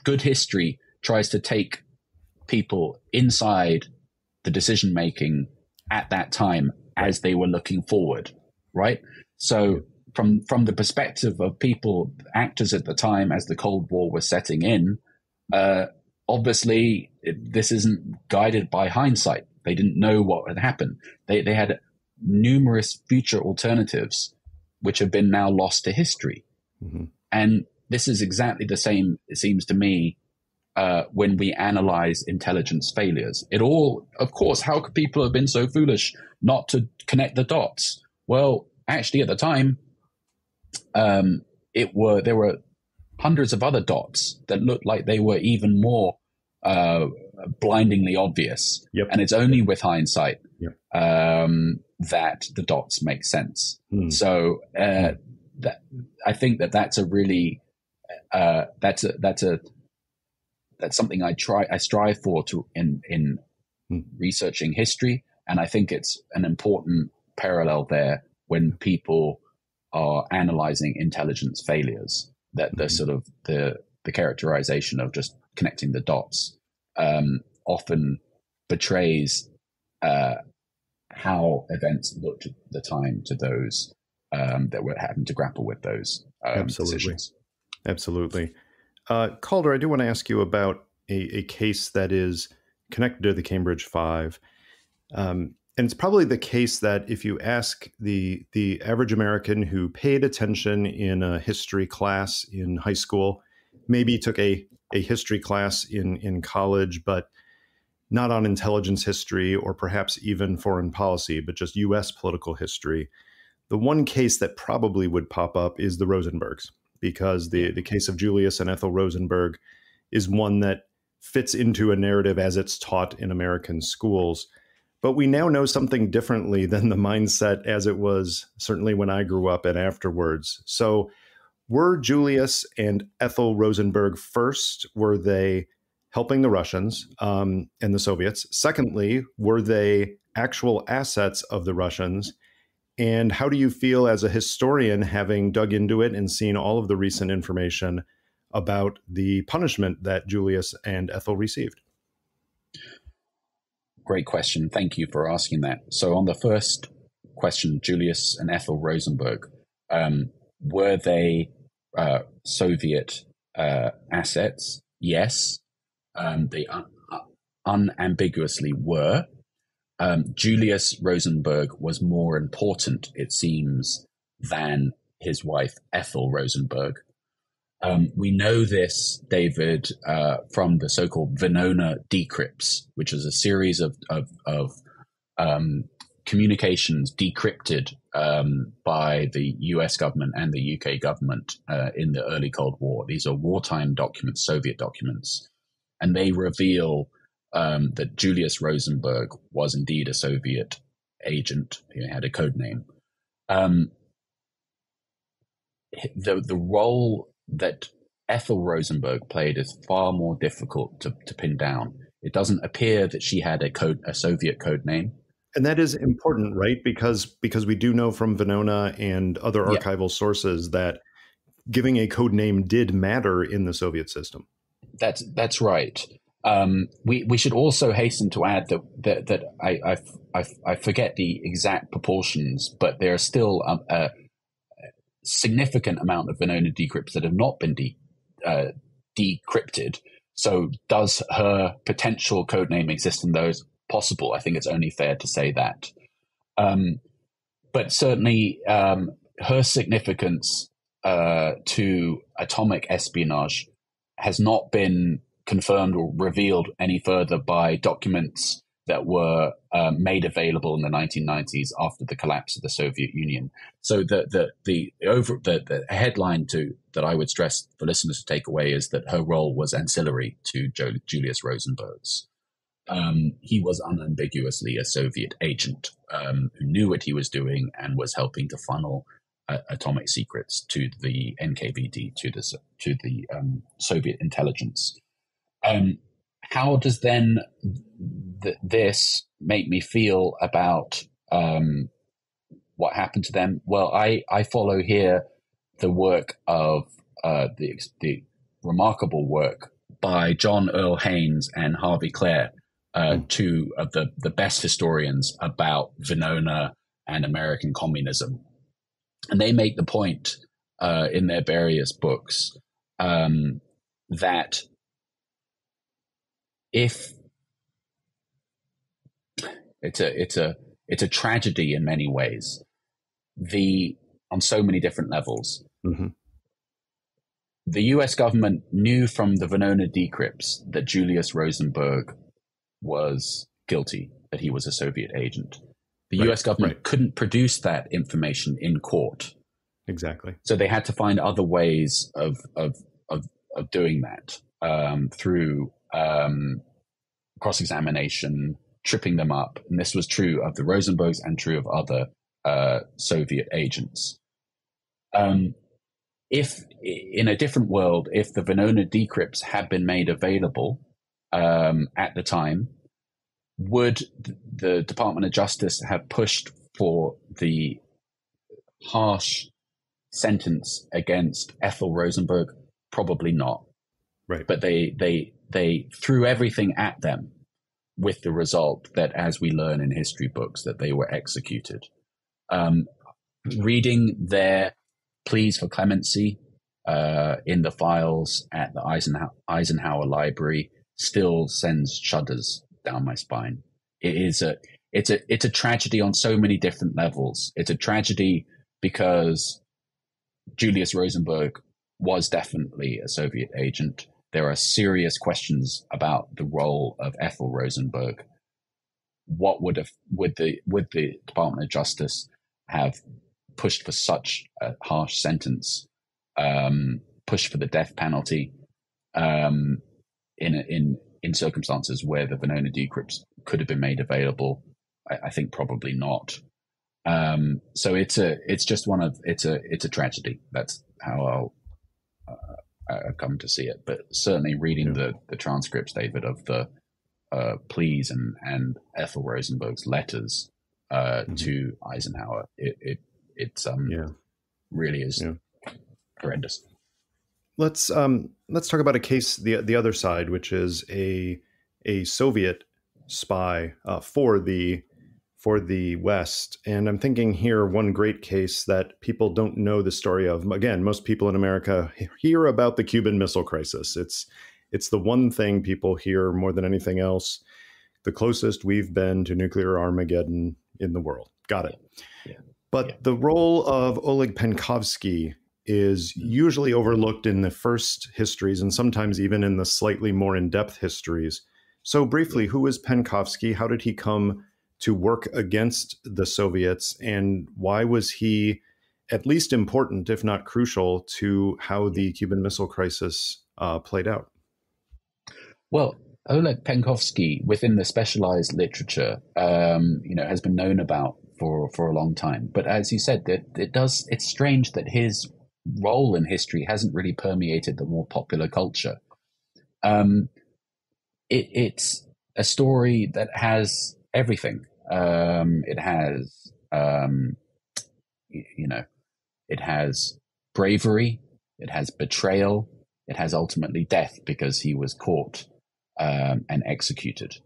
good history tries to take people inside the decision making at that time as they were looking forward, right? So from from the perspective of people, actors at the time, as the Cold War was setting in, uh, obviously it, this isn't guided by hindsight. They didn't know what had happened. They they had numerous future alternatives, which have been now lost to history, mm-hmm. and this is exactly the same. It seems to me uh, when we analyze intelligence failures. It all, of course, how could people have been so foolish not to connect the dots? Well, actually, at the time, um, it were there were hundreds of other dots that looked like they were even more uh, blindingly obvious. Yep. And it's only with hindsight yep. um, that the dots make sense. Hmm. So uh, that, I think that that's a really uh, that's a that's a that's something I try I strive for to in in hmm. researching history, and I think it's an important parallel there when people are analyzing intelligence failures. That mm-hmm. the sort of the the characterization of just connecting the dots um, often betrays uh, how events looked at the time to those um, that were having to grapple with those um, Absolutely. decisions. Absolutely. Uh, Calder, I do want to ask you about a, a, case that is connected to the Cambridge Five. Um, and it's probably the case that if you ask the the average American who paid attention in a history class in high school, maybe took a a history class in in college, but not on intelligence history or perhaps even foreign policy, but just U.S. political history. The one case that probably would pop up is the Rosenbergs, because the the case of Julius and Ethel Rosenberg is one that fits into a narrative as it's taught in American schools but we now know something differently than the mindset as it was certainly when I grew up and afterwards. So, were Julius and Ethel Rosenberg first? Were they helping the Russians um, and the Soviets? Secondly, were they actual assets of the Russians? And how do you feel as a historian, having dug into it and seen all of the recent information about the punishment that Julius and Ethel received? Great question. Thank you for asking that. So, on the first question, Julius and Ethel Rosenberg, um, were they uh, Soviet uh, assets? Yes, um, they un- unambiguously were. Um, Julius Rosenberg was more important, it seems, than his wife Ethel Rosenberg. Um, we know this, David, uh, from the so-called Venona decrypts, which is a series of of, of um, communications decrypted um, by the U.S. government and the UK government uh, in the early Cold War. These are wartime documents, Soviet documents, and they reveal um, that Julius Rosenberg was indeed a Soviet agent. who had a code name. Um, the the role that Ethel Rosenberg played is far more difficult to, to pin down. It doesn't appear that she had a code, a Soviet code name. And that is important, right? Because because we do know from Venona and other archival yeah. sources that giving a code name did matter in the Soviet system. That's that's right. Um, we we should also hasten to add that that, that I, I, I, forget the exact proportions, but there are still a, a significant amount of Venona decrypts that have not been de- uh, decrypted. So, does her potential code name exist in those? Possible. I think it's only fair to say that. Um, but certainly, um, her significance uh, to atomic espionage has not been confirmed or revealed any further by documents that were um, made available in the 1990s after the collapse of the Soviet Union. So the the the over the, the headline to that I would stress for listeners to take away is that her role was ancillary to Julius Rosenberg's. Um, he was unambiguously a Soviet agent um, who knew what he was doing and was helping to funnel uh, atomic secrets to the NKVD, to the to the um, Soviet intelligence. Um, how does then th- this make me feel about um, what happened to them? Well, I, I follow here the work of uh, the, the remarkable work by John Earl Haynes and Harvey Klehr, uh, mm. two of the, the best historians about Venona and American communism. And they make the point uh, in their various books um, that if it's a it's a it's a tragedy in many ways. The on so many different levels. Mm-hmm. The U.S. government knew from the Venona decrypts that Julius Rosenberg was guilty, that he was a Soviet agent. The right, U.S. government right. couldn't produce that information in court. Exactly. So they had to find other ways of of of, of doing that um, through um, cross examination, tripping them up. And this was true of the Rosenbergs and true of other uh, Soviet agents. Um, if in a different world, if the Venona decrypts had been made available um, at the time, would the Department of Justice have pushed for the harsh sentence against Ethel Rosenberg? Probably not. Right. But they they they threw everything at them with the result that, as we learn in history books, that they were executed. Um, reading their pleas for clemency uh, in the files at the Eisenhower, Eisenhower Library still sends shudders down my spine. It is a it's a it's a tragedy on so many different levels. It's a tragedy because Julius Rosenberg was definitely a Soviet agent there are serious questions about the role of Ethel Rosenberg. What would have would the would the Department of Justice have pushed for such a harsh sentence, um, pushed for the death penalty, um, in in in circumstances where the Venona decrypts could have been made available? I, I think probably not. Um, so it's a it's just one of it's a it's a tragedy. That's how I'll uh, uh, come to see it. But certainly reading yeah. the, the transcripts, David, of the uh, pleas and, and Ethel Rosenberg's letters uh, mm-hmm. to Eisenhower, it, it it's um yeah. really is yeah. horrendous. Let's um let's talk about a case the the other side, which is a a Soviet spy uh, for the for the West. And I'm thinking here one great case that people don't know the story of. Again, most people in America hear about the Cuban Missile Crisis. It's it's the one thing people hear more than anything else. The closest we've been to nuclear Armageddon in the world. Got it. Yeah. But yeah. the role of Oleg Penkovsky is mm-hmm. usually overlooked in the first histories and sometimes even in the slightly more in depth histories. So, briefly, who is Penkovsky? How did he come to work against the Soviets, and why was he at least important, if not crucial, to how the Cuban Missile Crisis uh, played out? Well, Oleg Penkovsky, within the specialized literature, um, you know, has been known about for for a long time. But as you said, it, it does. It's strange that his role in history hasn't really permeated the more popular culture. Um, it, it's a story that has everything. Um, it has, um, you know, it has bravery, it has betrayal, it has ultimately death because he was caught um, and executed.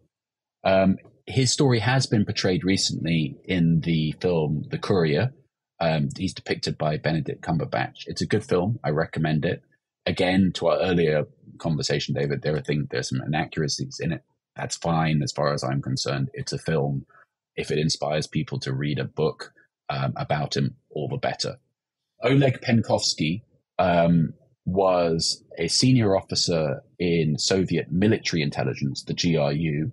Um, his story has been portrayed recently in the film The Courier. Um, he's depicted by Benedict Cumberbatch. It's a good film. I recommend it. Again, to our earlier conversation, David, there are things, there's some inaccuracies in it. That's fine as far as I'm concerned. It's a film if it inspires people to read a book um, about him, all the better. Oleg Penkovsky um, was a senior officer in Soviet military intelligence, the GRU,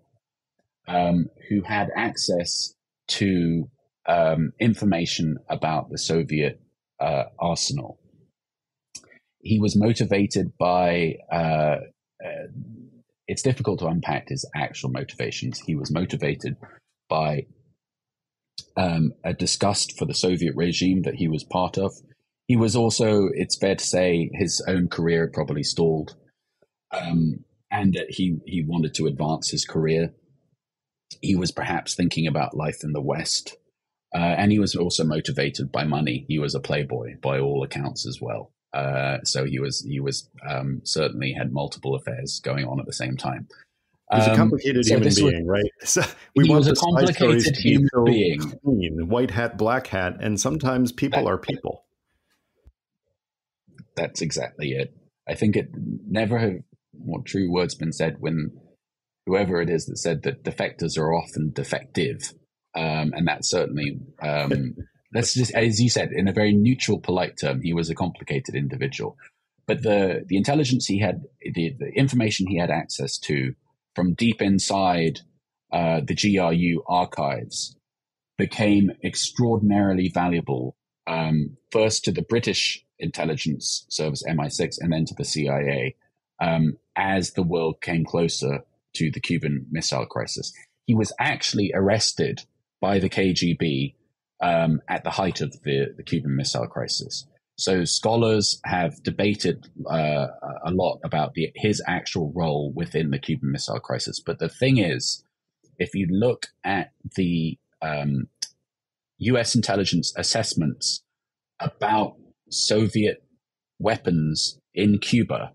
um, who had access to um, information about the Soviet uh, arsenal. He was motivated by, uh, uh, it's difficult to unpack his actual motivations. He was motivated by um, a disgust for the Soviet regime that he was part of. He was also, it's fair to say, his own career probably stalled, um, and that he he wanted to advance his career. He was perhaps thinking about life in the West, Uh, and he was also motivated by money. He was a playboy by all accounts as well. Uh, so he was he was um, certainly had multiple affairs going on at the same time. He's a um, complicated so human being, was, right? So we want a complicated human so being. Clean, white hat, black hat, and sometimes people that, are people. That's exactly it. I think it never have more true words been said when whoever it is that said that defectors are often defective, um, and that certainly um, let's just as you said in a very neutral, polite term, he was a complicated individual. But the the intelligence he had, the, the information he had access to from deep inside uh, the GRU archives became extraordinarily valuable, um, first to the British intelligence service MI6 and then to the CIA um, as the world came closer to the Cuban Missile Crisis. He was actually arrested by the KGB um, at the height of the, the Cuban Missile Crisis. So scholars have debated uh, a lot about the, his actual role within the Cuban Missile Crisis. But the thing is, if you look at the um, U.S. intelligence assessments about Soviet weapons in Cuba,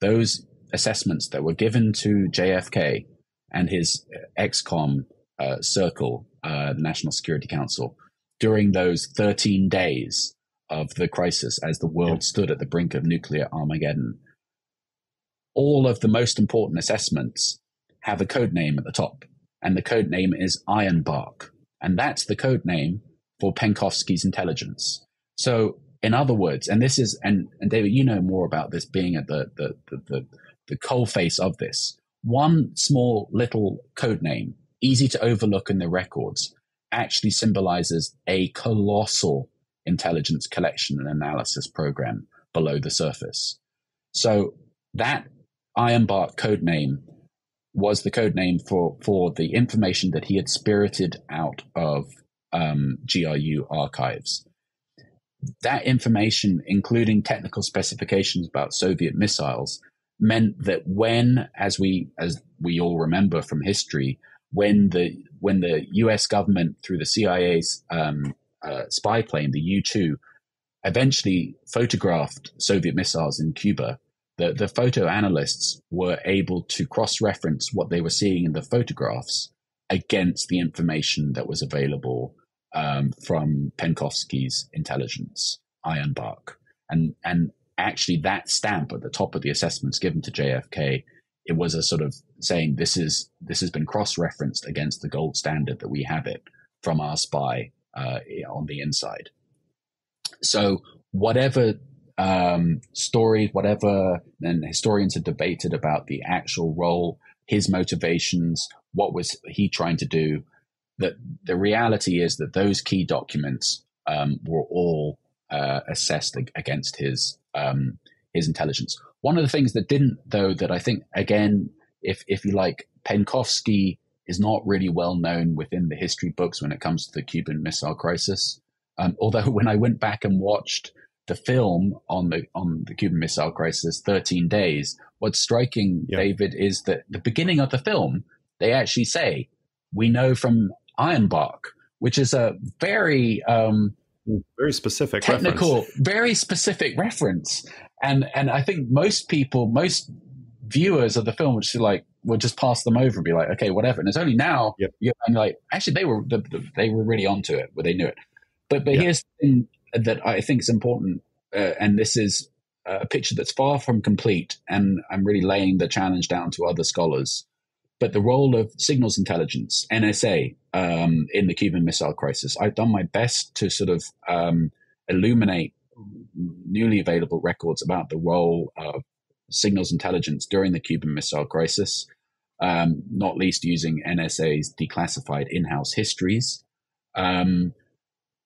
those assessments that were given to JFK and his ExComm uh, circle, uh, National Security Council, during those 13 days of the crisis as the world stood at the brink of nuclear Armageddon. All of the most important assessments have a code name at the top, and the code name is Ironbark, and that's the code name for Penkovsky's intelligence. So, in other words, and this is, and, and David, you know more about this being at the, the, the, the, the coal face of this. One small little code name, easy to overlook in the records, actually symbolizes a colossal intelligence collection and analysis program below the surface. So that Ironbark code name was the code name for, for the information that he had spirited out of um, GRU archives. That information, including technical specifications about Soviet missiles, meant that when, as we as we all remember from history, when the when the U.S. government through the CIA's um, uh, spy plane, the U 2, eventually photographed Soviet missiles in Cuba, the, the photo analysts were able to cross reference what they were seeing in the photographs against the information that was available um, from Penkovsky's intelligence, Ironbark. And, and actually, that stamp at the top of the assessments given to JFK, it was a sort of saying this is this has been cross referenced against the gold standard that we have it from our spy uh, on the inside. So whatever um, stories, whatever, and historians have debated about the actual role, his motivations, what was he trying to do. That the reality is that those key documents um, were all uh, assessed against his um, his intelligence. One of the things that didn't, though, that I think again, if if you like, Penkovsky is not really well known within the history books when it comes to the Cuban Missile Crisis. Um, although when I went back and watched the film on the on the Cuban Missile Crisis, Thirteen Days, what's striking, David, is that the beginning of the film they actually say, "We know from Ironbark," which is a very um, very specific, technical, reference. very specific reference. And and I think most people, most viewers of the film, would just like, would just pass them over and be like, okay, whatever. And it's only now yep. you're like, actually, they were they were really onto it, where they knew it. But but yep. here's the thing that I think is important, uh, and this is a picture that's far from complete, and I'm really laying the challenge down to other scholars. But the role of signals intelligence, NSA, um, in the Cuban Missile Crisis, I've done my best to sort of um, illuminate newly available records about the role of signals intelligence during the Cuban Missile Crisis, um, not least using NSA's declassified in house histories. Um,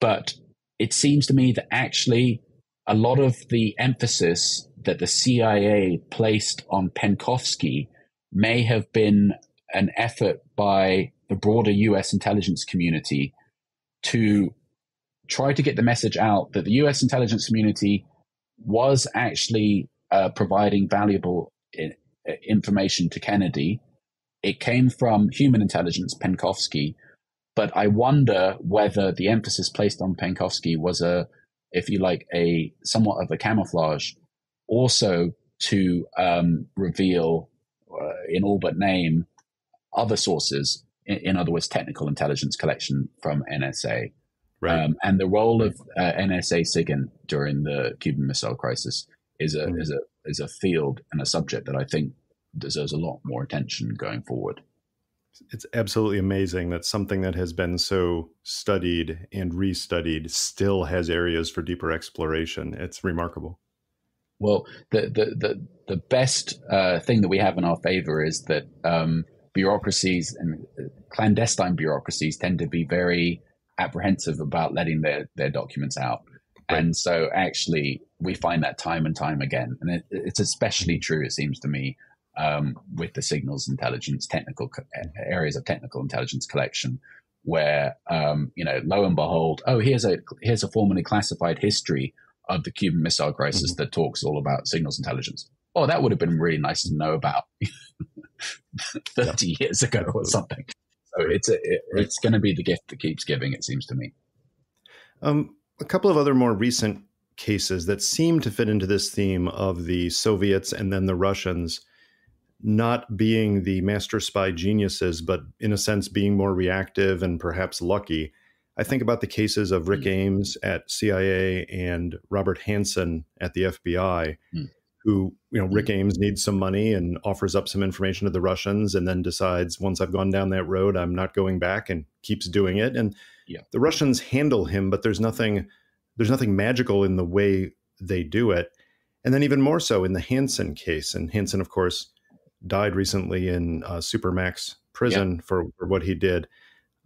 but it seems to me that actually a lot of the emphasis that the CIA placed on Penkovsky may have been an effort by the broader US intelligence community to try to get the message out that the US intelligence community was actually uh, providing valuable I- information to Kennedy. It came from human intelligence, Penkovsky, But I wonder whether the emphasis placed on Penkovsky was a, if you like, a somewhat of a camouflage, also to um, reveal, uh, in all but name, other sources. In, in, other words, technical intelligence collection from NSA. Right. Um, and the role of uh, NSA SIGINT during the Cuban Missile Crisis is a mm. is a is a field and a subject that I think deserves a lot more attention going forward. It's absolutely amazing that something that has been so studied and restudied still has areas for deeper exploration. It's remarkable. Well, the the the, the best uh, thing that we have in our favor is that um, bureaucracies and uh, clandestine bureaucracies tend to be very apprehensive about letting their their documents out. Right. And so, actually, we find that time and time again, and it, it's especially true, it seems to me, um, with the signals intelligence technical areas of technical intelligence collection, where um, you know, lo and behold, oh, here's a here's a formally classified history of the Cuban Missile Crisis mm-hmm. that talks all about signals intelligence. Oh, that would have been really nice to know about thirty yeah. years ago or something. So it's a, it, it's going to be the gift that keeps giving. It seems to me. Um, a couple of other more recent cases that seem to fit into this theme of the Soviets and then the Russians not being the master spy geniuses, but in a sense being more reactive and perhaps lucky. I think about the cases of Rick mm. Ames at CIA and Robert Hanssen at the FBI, mm. Who, you know, Rick mm. Ames needs some money and offers up some information to the Russians and then decides once I've gone down that road, I'm not going back and keeps doing it. And yeah. the Russians handle him, but there's nothing there's nothing magical in the way they do it. And then even more so in the Hanssen case. And Hanssen, of course, died recently in uh, Supermax prison yeah. for, for, what he did.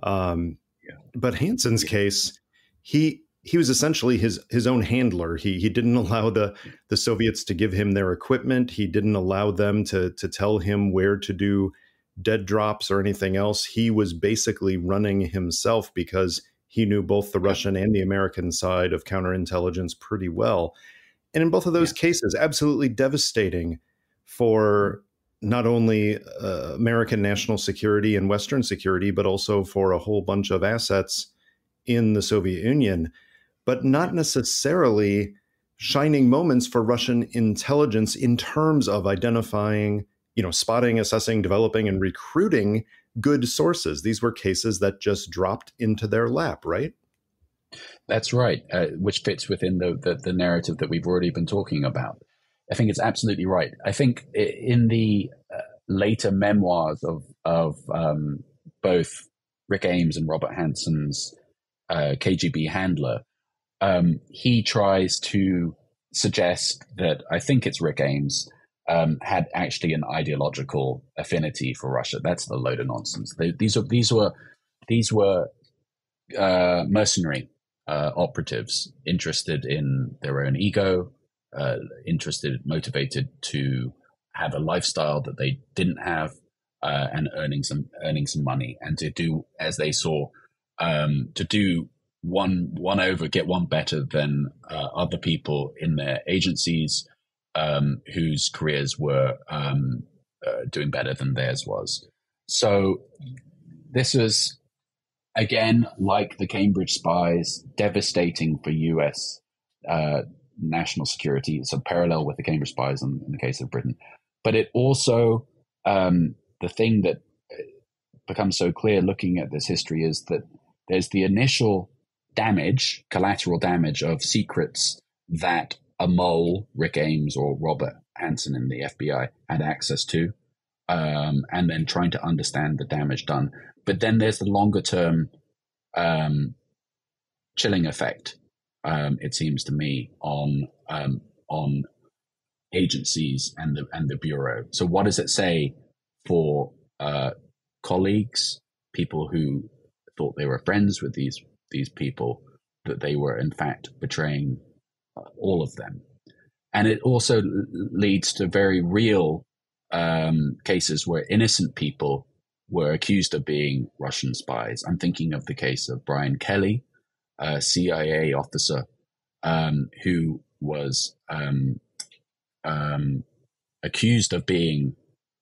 Um, yeah. But Hanssen's yeah. case, he he was essentially his his own handler. He he didn't allow the the Soviets to give him their equipment. He didn't allow them to to tell him where to do dead drops or anything else. He was basically running himself because he knew both the Russian and the American side of counterintelligence pretty well. And in both of those yeah. cases, absolutely devastating for not only uh, American national security and Western security, but also for a whole bunch of assets in the Soviet Union, but not necessarily shining moments for Russian intelligence in terms of identifying, you know, spotting, assessing, developing, and recruiting good sources. These were cases that just dropped into their lap, right? That's right, uh, which fits within the, the, the narrative that we've already been talking about. I think it's absolutely right. I think in the uh, later memoirs of of um, both Rick Ames and Robert Hanssen's uh, KGB handler, um, he tries to suggest that I think it's Rick Ames um, had actually an ideological affinity for Russia. That's the load of nonsense. They, these are these were these were uh, mercenary uh, operatives interested in their own ego, uh, interested, motivated to have a lifestyle that they didn't have, uh, and earning some earning some money, and to do as they saw, um, to do one one over, get one better than uh, other people in their agencies um, whose careers were um, uh, doing better than theirs was. So this was again like the Cambridge spies, devastating for U.S. Uh, national security. It's a parallel with the Cambridge spies in, in the case of Britain, but it also um, the thing that uh, becomes so clear looking at this history is that there's the initial damage, collateral damage of secrets that a mole, Rick Ames or Robert Hanssen in the FBI had access to, um, and then trying to understand the damage done. But then there's the longer term um, chilling effect. Um, it seems to me on um, on agencies and the and the bureau. So what does it say for uh, colleagues, people who thought they were friends with these these people, that they were in fact betraying all of them. And it also leads to very real um, cases where innocent people were accused of being Russian spies. I'm thinking of the case of Brian Kelley, a CIA officer um, who was um, um accused of being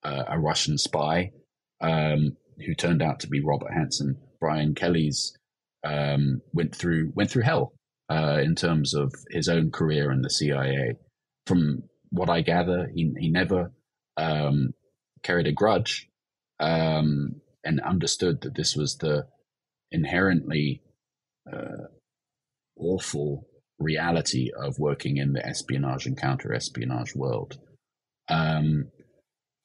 uh, a Russian spy, um, who turned out to be Robert Hanssen Brian Kelley's um, went through went through hell uh, in terms of his own career in the CIA. From what I gather, he he never um, carried a grudge um, and understood that this was the inherently uh, awful reality of working in the espionage and counter espionage world. Um,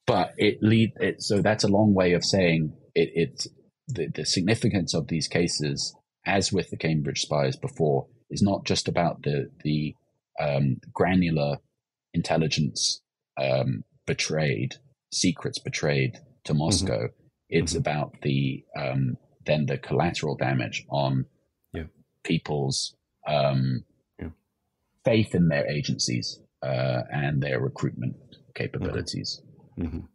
but it lead it so that's a long way of saying it. It the, the significance of these cases, as with the Cambridge spies before, is not just about the the um, granular intelligence um, betrayed, secrets betrayed to. Moscow. Mm-hmm. It's mm-hmm. about the um, then the collateral damage on yeah. people's um, yeah. faith in their agencies uh, and their recruitment capabilities. Mm-hmm. mm-hmm.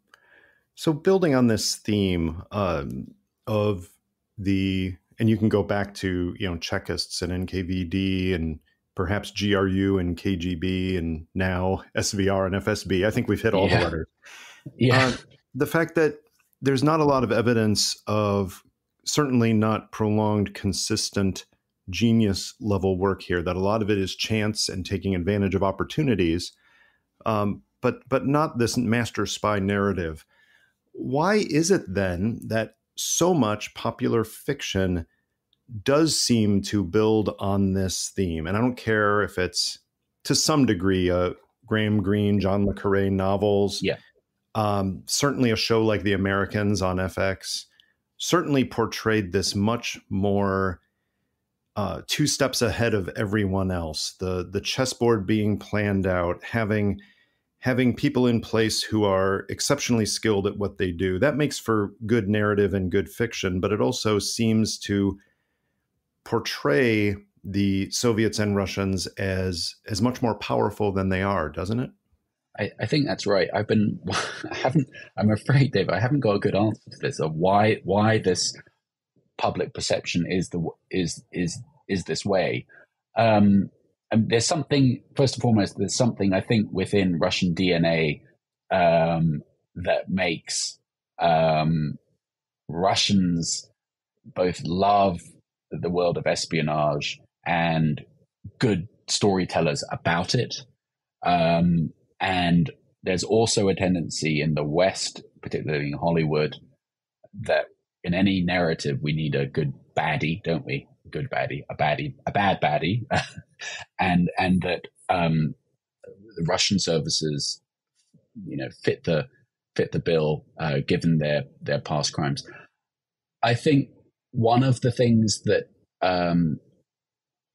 So, building on this theme um, of the, and you can go back to you know Chekists and NKVD and perhaps GRU and KGB and now SVR and FSB. I think we've hit all yeah. the letters. Yeah. Uh, the fact that there's not a lot of evidence of certainly not prolonged, consistent genius level work here. That a lot of it is chance and taking advantage of opportunities, um, but but not this master spy narrative. Why is it then that so much popular fiction does seem to build on this theme? And I don't care if it's to some degree uh, Graham Greene, John le Carre novels. Yeah. Um, certainly a show like The Americans on FX certainly portrayed this much more uh, two steps ahead of everyone else. The the chessboard being planned out, having having people in place who are exceptionally skilled at what they do. That makes for good narrative and good fiction, but it also seems to portray the Soviets and Russians as as much more powerful than they are, doesn't it? I, I think that's right. I've been, I haven't, I'm afraid, Dave, I haven't got a good answer to this of why, why this public perception is the, is, is, is this way. Um, and there's something, first and foremost, there's something I think within Russian DNA, um, that makes, um, Russians both love the world of espionage and good storytellers about it. Um, and there's also a tendency in the West, particularly in Hollywood, that in any narrative we need a good baddie, don't we? Good baddie, a baddie, a bad baddie, and and that um, the Russian services, you know, fit the fit the bill uh, given their their past crimes. I think one of the things that um,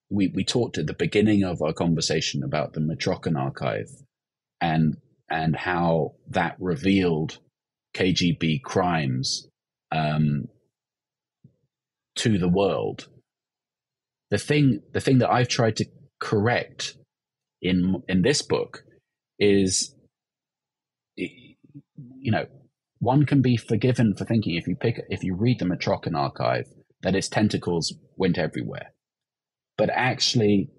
we we talked at the beginning of our conversation about the Mitrokhin archive and and how that revealed KGB crimes um, to the world. The thing the thing that I've tried to correct in in this book is you know one can be forgiven for thinking if you pick if you read the Mitrokhin archive that its tentacles went everywhere but actually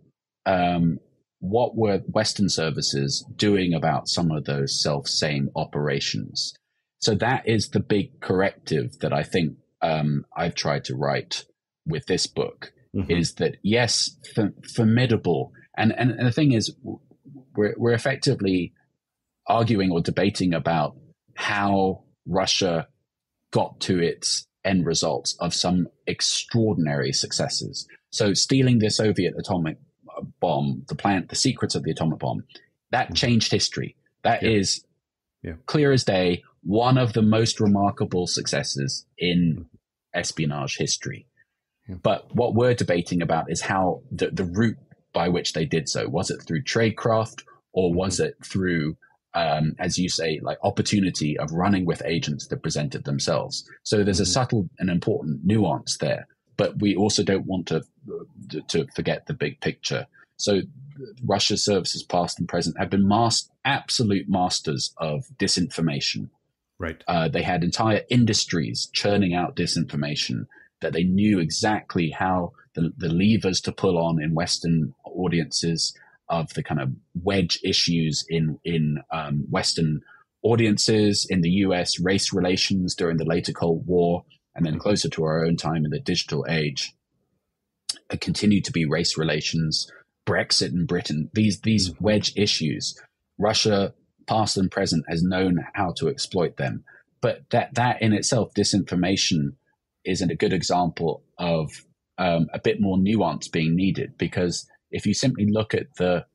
um, what were Western services doing about some of those self same operations? So that is the big corrective that I think um, I've tried to write with this book mm-hmm. is that yes, f- formidable. And, and, and the thing is, we're, we're effectively arguing or debating about how Russia got to its end results of some extraordinary successes. So stealing the Soviet atomic bomb, the plant, the secrets of the atomic bomb, that mm-hmm. changed history. That yeah. is yeah. clear as day, one of the most remarkable successes in mm-hmm. espionage history. But what we're debating about is how the, the route by which they did so. Was it through tradecraft or mm-hmm. was it through, um, as you say, like opportunity of running with agents that presented themselves? So there's mm-hmm. a subtle and important nuance there but we also don't want to to forget the big picture. So Russia's services, past and present, have been mas- absolute masters of disinformation. Right. Uh, they had entire industries churning out disinformation that they knew exactly how the, the levers to pull on in Western audiences of the kind of wedge issues in in um, Western audiences in the U.S. race relations during the later Cold War and then closer to our own time in the digital age, uh, continue to be race relations, Brexit and Britain, these these mm-hmm. wedge issues. Russia, past and present, has known how to exploit them. But that that in itself, disinformation, isn't a good example of um, a bit more nuance being needed. Because if you simply look at the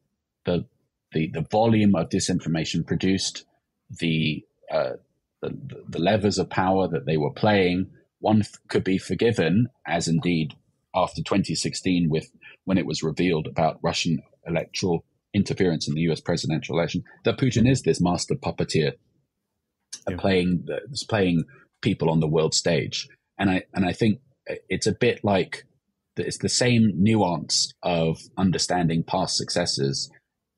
the the, the volume of disinformation produced, the, uh, the the levers of power that they were playing, one f- could be forgiven, as indeed after 2016, with when it was revealed about Russian electoral interference in the U.S. presidential election, that Putin is this master puppeteer, yeah. playing playing people on the world stage, and I and I think it's a bit like it's the same nuance of understanding past successes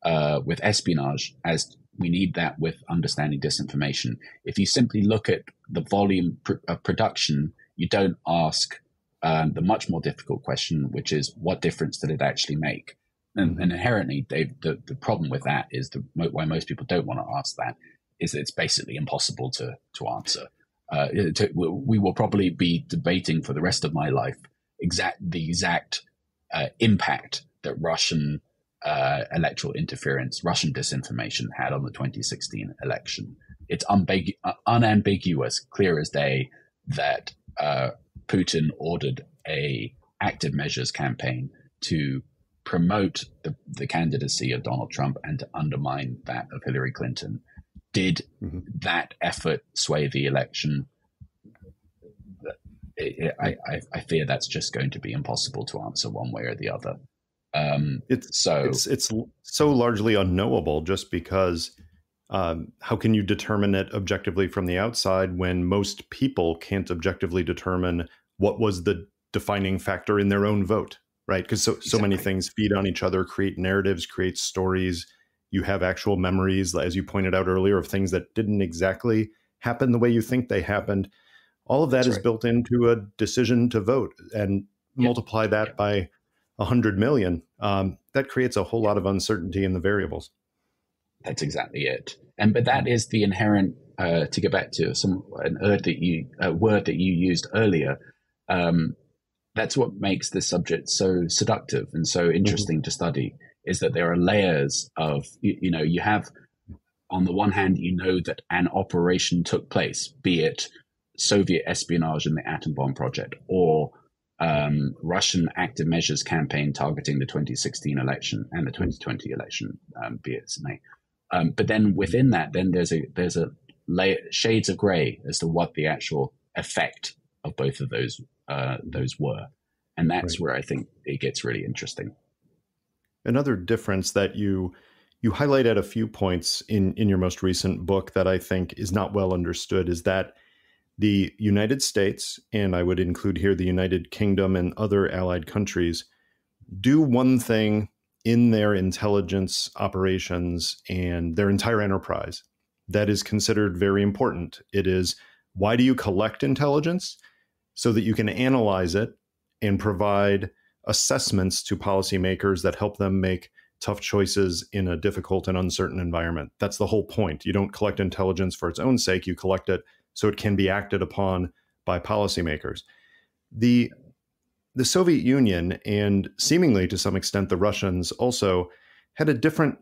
uh, with espionage as we need that with understanding disinformation. If you simply look at the volume pr- of production, you don't ask um, the much more difficult question, which is what difference did it actually make? And, mm-hmm. and inherently, Dave, the, the problem with that is the why most people don't want to ask that is that it's basically impossible to to answer. Uh, to, we will probably be debating for the rest of my life exact the exact uh, impact that Russian uh, electoral interference, Russian disinformation had on the 2016 election. It's unambig- unambiguous, clear as day, that uh, Putin ordered a active measures campaign to promote the, the candidacy of Donald Trump and to undermine that of Hillary Clinton. Did mm-hmm. that effort sway the election? I, I, I, fear that's just going to be impossible to answer one way or the other. Um, it's so it's it's so largely unknowable just because um, how can you determine it objectively from the outside when most people can't objectively determine what was the defining factor in their own vote, right? Because so exactly. so many things feed on each other, create narratives, create stories. You have actual memories, as you pointed out earlier, of things that didn't exactly happen the way you think they happened. All of that That's is right. built into a decision to vote, and yep. multiply that yep. by 100 million, um, that creates a whole lot of uncertainty in the variables. That's exactly it. And but that is the inherent. Uh, to get back to some an word that you a word that you used earlier, um, that's what makes this subject so seductive and so mm-hmm. interesting mm-hmm. to study. Is that there are layers of you, you know you have on the one hand you know that an operation took place, be it Soviet espionage in the atom bomb project or um, Russian active measures campaign targeting the 2016 election and the 2020 election, um, be it may. Um, but then within that, then there's a there's a layer, shades of grey as to what the actual effect of both of those uh, those were, and that's right. where I think it gets really interesting. Another difference that you you highlight at a few points in in your most recent book that I think is not well understood is that the United States, and I would include here the United Kingdom and other allied countries, do one thing in their intelligence operations and their entire enterprise that is considered very important. It is why do you collect intelligence? So that you can analyze it and provide assessments to policymakers that help them make tough choices in a difficult and uncertain environment. That's the whole point. You don't collect intelligence for its own sake, you collect it so it can be acted upon by policymakers. The the Soviet Union and seemingly to some extent the Russians also had a different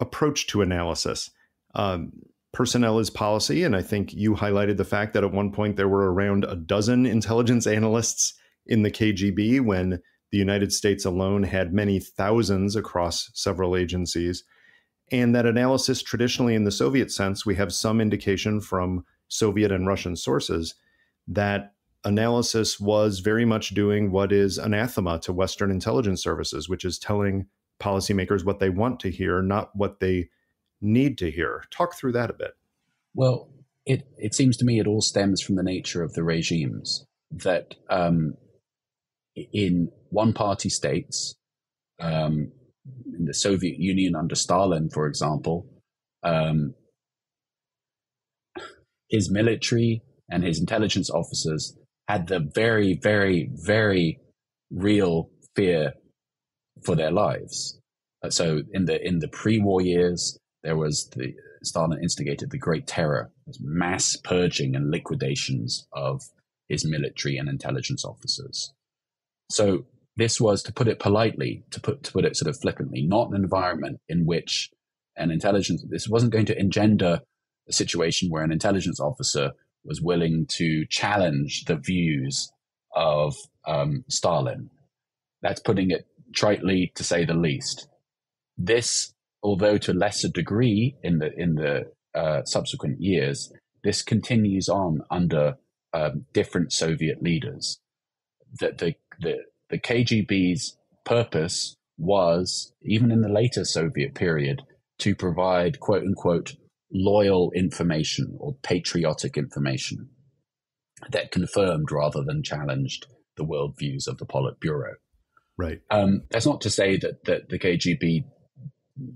approach to analysis. Um, personnel is policy, and I think you highlighted the fact that at one point there were around a dozen intelligence analysts in the KGB when the United States alone had many thousands across several agencies. And that analysis, traditionally in the Soviet sense, we have some indication from Soviet and Russian sources, that analysis was very much doing what is anathema to Western intelligence services, which is telling policymakers what they want to hear, not what they need to hear. Talk through that a bit. Well, it, it seems to me it all stems from the nature of the regimes that um, in one party states, um, in the Soviet Union under Stalin, for example, um, his military and his intelligence officers had the very, very, very real fear for their lives. Uh, so in the in the pre-war years, there was the Stalin instigated the Great Terror, mass purging and liquidations of his military and intelligence officers. So this was, to put it politely, to put to put it sort of flippantly, not an environment in which an intelligence this wasn't going to engender a situation where an intelligence officer was willing to challenge the views of um, Stalin. That's putting it tritely, to say the least. This, although to a lesser degree in the in the uh, subsequent years, this continues on under um, different Soviet leaders. That the, the the KGB's purpose was, even in the later Soviet period, to provide quote unquote loyal information or patriotic information that confirmed rather than challenged the worldviews of the Politburo. Right. Um, that's not to say that, that the KGB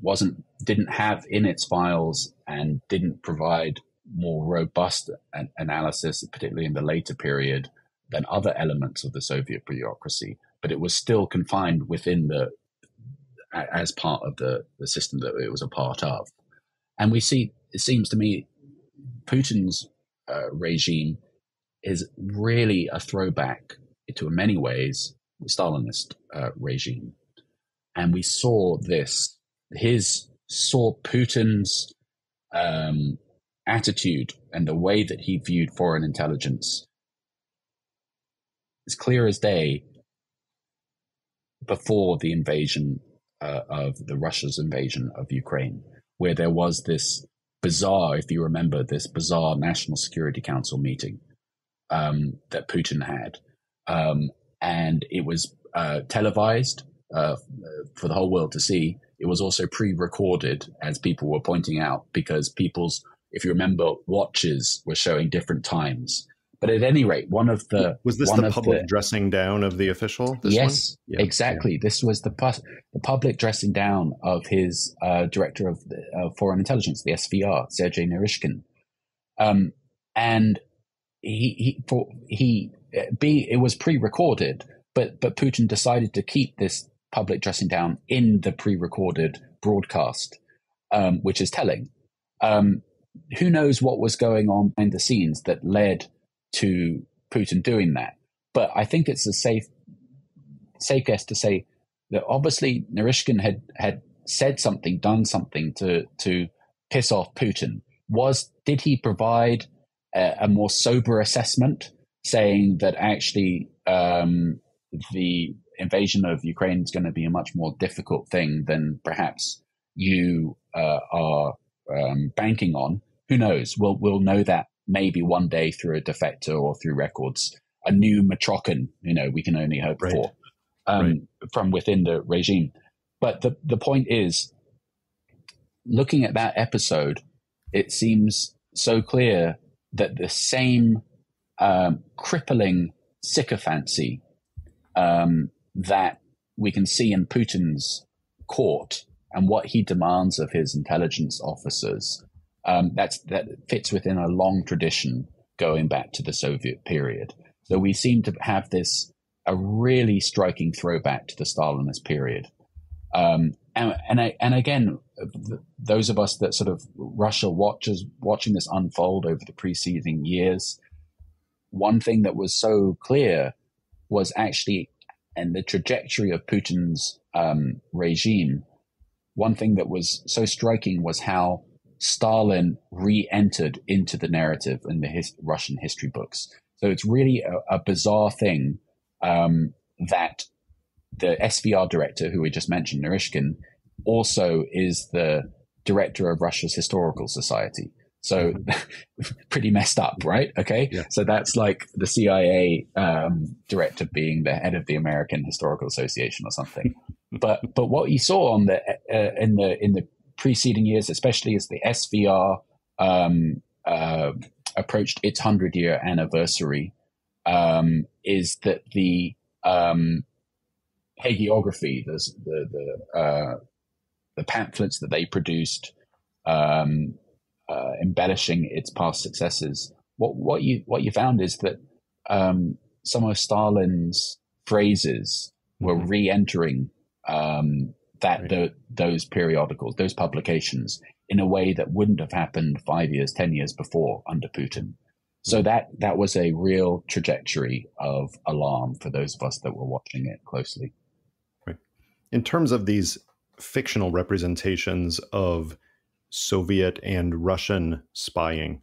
wasn't didn't have in its files and didn't provide more robust an- analysis, particularly in the later period, than other elements of the Soviet bureaucracy. But it was still confined within the as part of the, the system that it was a part of. And we see, it seems to me, Putin's uh, regime is really a throwback to, in many ways, the Stalinist uh, regime. And we saw this, his saw Putin's um, attitude and the way that he viewed foreign intelligence as clear as day before the invasion uh, of the Russia's invasion of Ukraine, where there was this bizarre, if you remember, this bizarre National Security Council meeting um, that Putin had, um, and it was uh, televised uh, for the whole world to see. It was also pre-recorded, as people were pointing out, because people's, if you remember, watches were showing different times. But at any rate, one of the was this the public the, dressing down of the official? yes, yeah, exactly. Yeah. This was the the public dressing down of his uh, director of uh, foreign intelligence, the SVR, Sergei Naryshkin, um, and he he for he uh, be it was pre-recorded, but but Putin decided to keep this public dressing down in the pre-recorded broadcast, um, which is telling. Um, who knows what was going on behind the scenes that led to Putin doing that. But I think it's a safe safe guess to say that obviously Naryshkin had had said something, done something to to piss off Putin. Was did he provide a, a more sober assessment, saying that actually um, the invasion of Ukraine is going to be a much more difficult thing than perhaps you uh, are um, banking on? Who knows? We'll we'll know that maybe one day through a defector or through records, a new Mitrokhin, you know, we can only hope right. for um, right. from within the regime. But the, the point is, looking at that episode, it seems so clear that the same um, crippling sycophancy um, that we can see in Putin's court and what he demands of his intelligence officers um, that's that fits within a long tradition going back to the Soviet period. So we seem to have this a really striking throwback to the Stalinist period. Um, and and, and again, those of us that sort of Russia watchers watching this unfold over the preceding years, one thing that was so clear was actually, and the trajectory of Putin's um, regime. One thing that was so striking was how Stalin re-entered into the narrative in the his, Russian history books. So it's really a, a bizarre thing um, that the SVR director, who we just mentioned, Naryshkin, also is the director of Russia's Historical Society. So pretty messed up, right? Okay. Yeah. So that's like the CIA um, director being the head of the American Historical Association or something. but but what you saw on the uh, in the in the preceding years, especially as the SVR um, uh, approached its 100 year anniversary, um, is that the um, hagiography, the, the, the, uh, the, pamphlets that they produced, um, uh, embellishing its past successes, what, what, you, what you found is that um, some of Stalin's phrases were mm-hmm. re entering um, that right. the, those periodicals, those publications, in a way that wouldn't have happened five years, ten years before under Putin. So mm. that that was a real trajectory of alarm for those of us that were watching it closely. Right. In terms of these fictional representations of Soviet and Russian spying,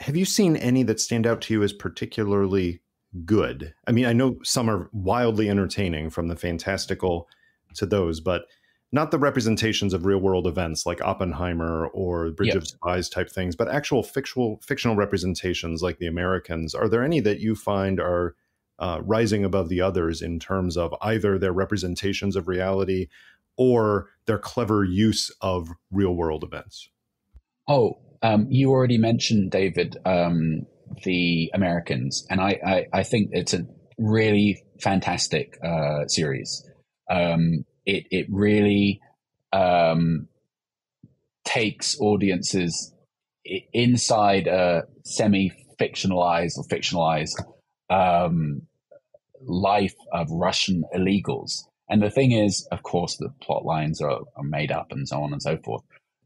have you seen any that stand out to you as particularly good? I mean, I know some are wildly entertaining from the fantastical to those, but not the representations of real world events like Oppenheimer or Bridge yep. of Spies type things, but actual fictional fictional representations like the Americans. Are there any that you find are uh, rising above the others in terms of either their representations of reality or their clever use of real world events? Oh, um, you already mentioned David um, the Americans, and I, I, I think it's a really fantastic uh, series. Um, it it really um, takes audiences inside a semi fictionalized or fictionalized um, life of Russian illegals. And the thing is, of course, the plot lines are, are made up and so on and so forth.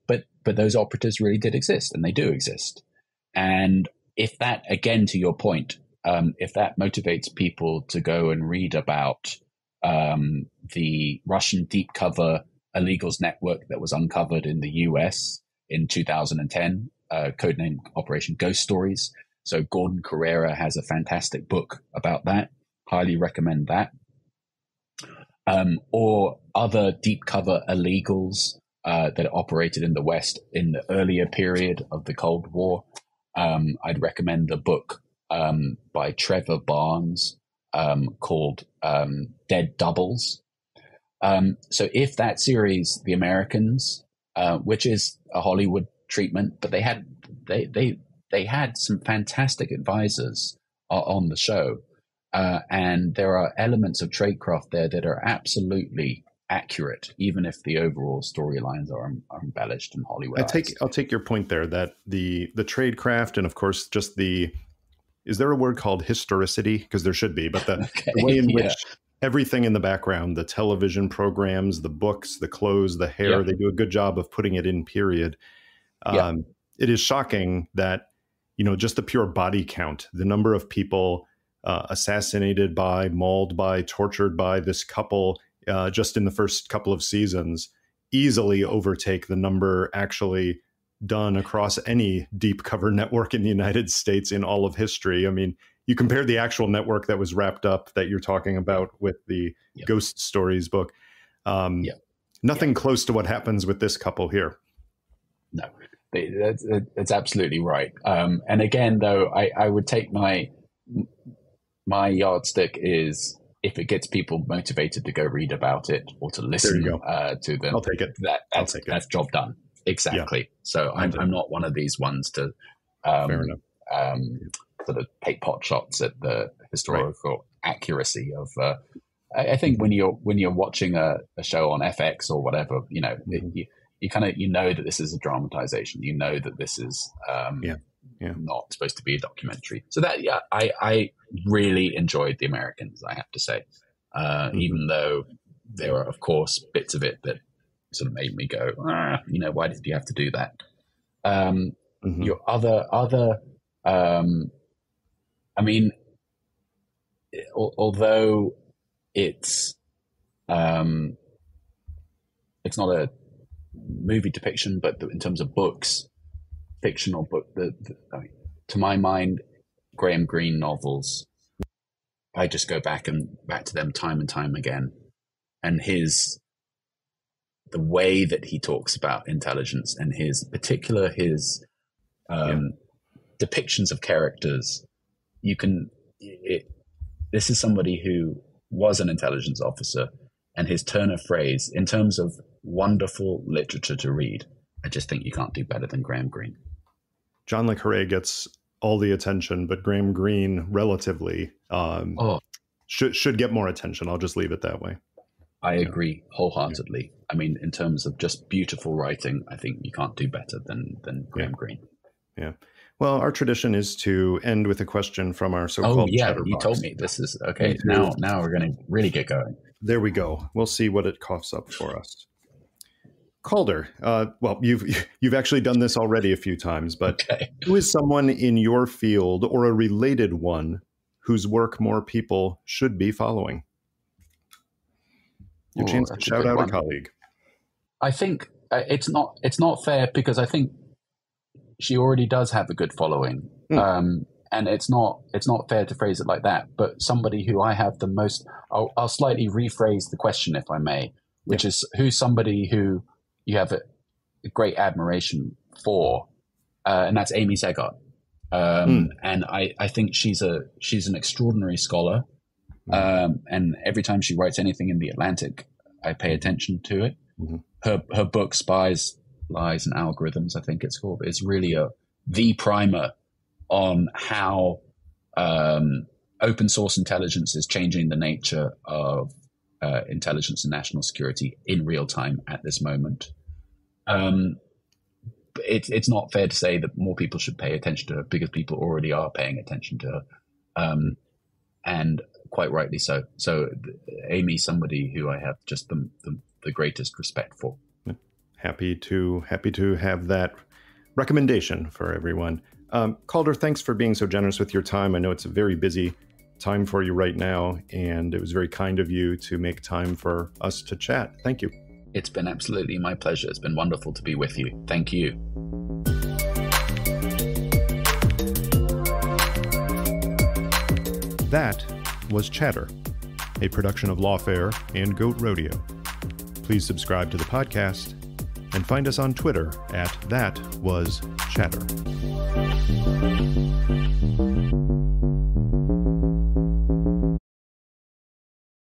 But but those operatives really did exist, and they do exist. And if that, again, to your point, um, if that motivates people to go and read about um, the Russian deep cover illegals network that was uncovered in the US in 2010, uh, codename Operation Ghost Stories. So Gordon Corera has a fantastic book about that. Highly recommend that. Um, or other deep cover illegals uh, that operated in the West in the earlier period of the Cold War. Um, I'd recommend the book um, by Trevor Barnes um, called um, Dead Doubles. Um, so if that series, The Americans, uh, which is a Hollywood treatment, but they had they they they had some fantastic advisors on the show, uh, and there are elements of tradecraft there that are absolutely accurate, even if the overall storylines are, are embellished in Hollywood. I take I'll take your point there that the the tradecraft and of course just the is there a word called historicity? Because there should be, but the, okay. the way in which everything in the background, the television programs, the books, the clothes, the hair, yeah. they do a good job of putting it in period. Um, yeah. It is shocking that, you know, just the pure body count, the number of people uh, assassinated by, mauled by, tortured by this couple uh, just in the first couple of seasons easily overtake the number actually done across any deep cover network in the United States in all of history. I mean, you compare the actual network that was wrapped up that you're talking about with the yep. Ghost Stories book. Um, yep. Nothing yep. close to what happens with this couple here. No, that's, that's absolutely right. Um, and again, though, I, I would take my my yardstick is if it gets people motivated to go read about it or to listen uh, to them. I'll take it. That, that's, I'll take it. That's job done. Exactly. Yeah. So I'm, I'm not one of these ones to um, um, sort of take pot shots at the historical right. accuracy of. Uh, I, I, think when you're when you're watching a, a show on FX or whatever, you know, mm-hmm. it, you, you kind of you know that this is a dramatization. You know that this is um, yeah. Yeah. not supposed to be a documentary. So that yeah, I I really enjoyed the Americans. I have to say, uh, mm-hmm. even though there are of course bits of it that sort of made me go, ah, you know, why did you have to do that? Um, mm-hmm. Your other other, um, I mean, although it's um, it's not a movie depiction, but in terms of books, fictional book, the, the I mean, to my mind, Graham Greene novels. I just go back and back to them time and time again, and his the way that he talks about intelligence and his particular his um, yeah. depictions of characters, you can. It, this is somebody who was an intelligence officer, and his turn of phrase in terms of wonderful literature to read. I just think you can't do better than Graham Greene. John le Carre gets all the attention, but Graham Greene relatively um, oh. should should get more attention. I'll just leave it that way. I agree wholeheartedly. Yeah. I mean, in terms of just beautiful writing, I think you can't do better than than Graham yeah. Greene. Yeah. Well, our tradition is to end with a question from our so-called. Oh yeah, you told me this is okay. Now, now we're going to really get going. There we go. We'll see what it coughs up for us. Calder, uh, well, you've you've actually done this already a few times, but okay. who is someone in your field or a related one whose work more people should be following? Your Ooh, chance to shout out one. a colleague. I think uh, it's not it's not fair because I think she already does have a good following, mm. um, and it's not it's not fair to phrase it like that. But somebody who I have the most, I'll, I'll slightly rephrase the question if I may, which yeah. is who's somebody who you have a, a great admiration for, uh, and that's Amy Zegart. Um, mm. And I, I think she's a she's an extraordinary scholar. Mm. Um, and every time she writes anything in the Atlantic, I pay attention to it. Mm-hmm. Her her book Spies, Lies, and Algorithms, I think it's called, is really a the primer on how um, open source intelligence is changing the nature of uh, intelligence and national security in real time at this moment. Um, it, it's not fair to say that more people should pay attention to her because people already are paying attention to her, um, and quite rightly so. So, Amy, somebody who I have just the, the, the greatest respect for. Happy to happy to have that recommendation for everyone. Um, Calder, thanks for being so generous with your time. I know it's a very busy time for you right now, and it was very kind of you to make time for us to chat. Thank you. It's been absolutely my pleasure. It's been wonderful to be with you. Thank you. That was Chatter, a production of Lawfare and Goat Rodeo. Please subscribe to the podcast and find us on Twitter at That Was Chatter.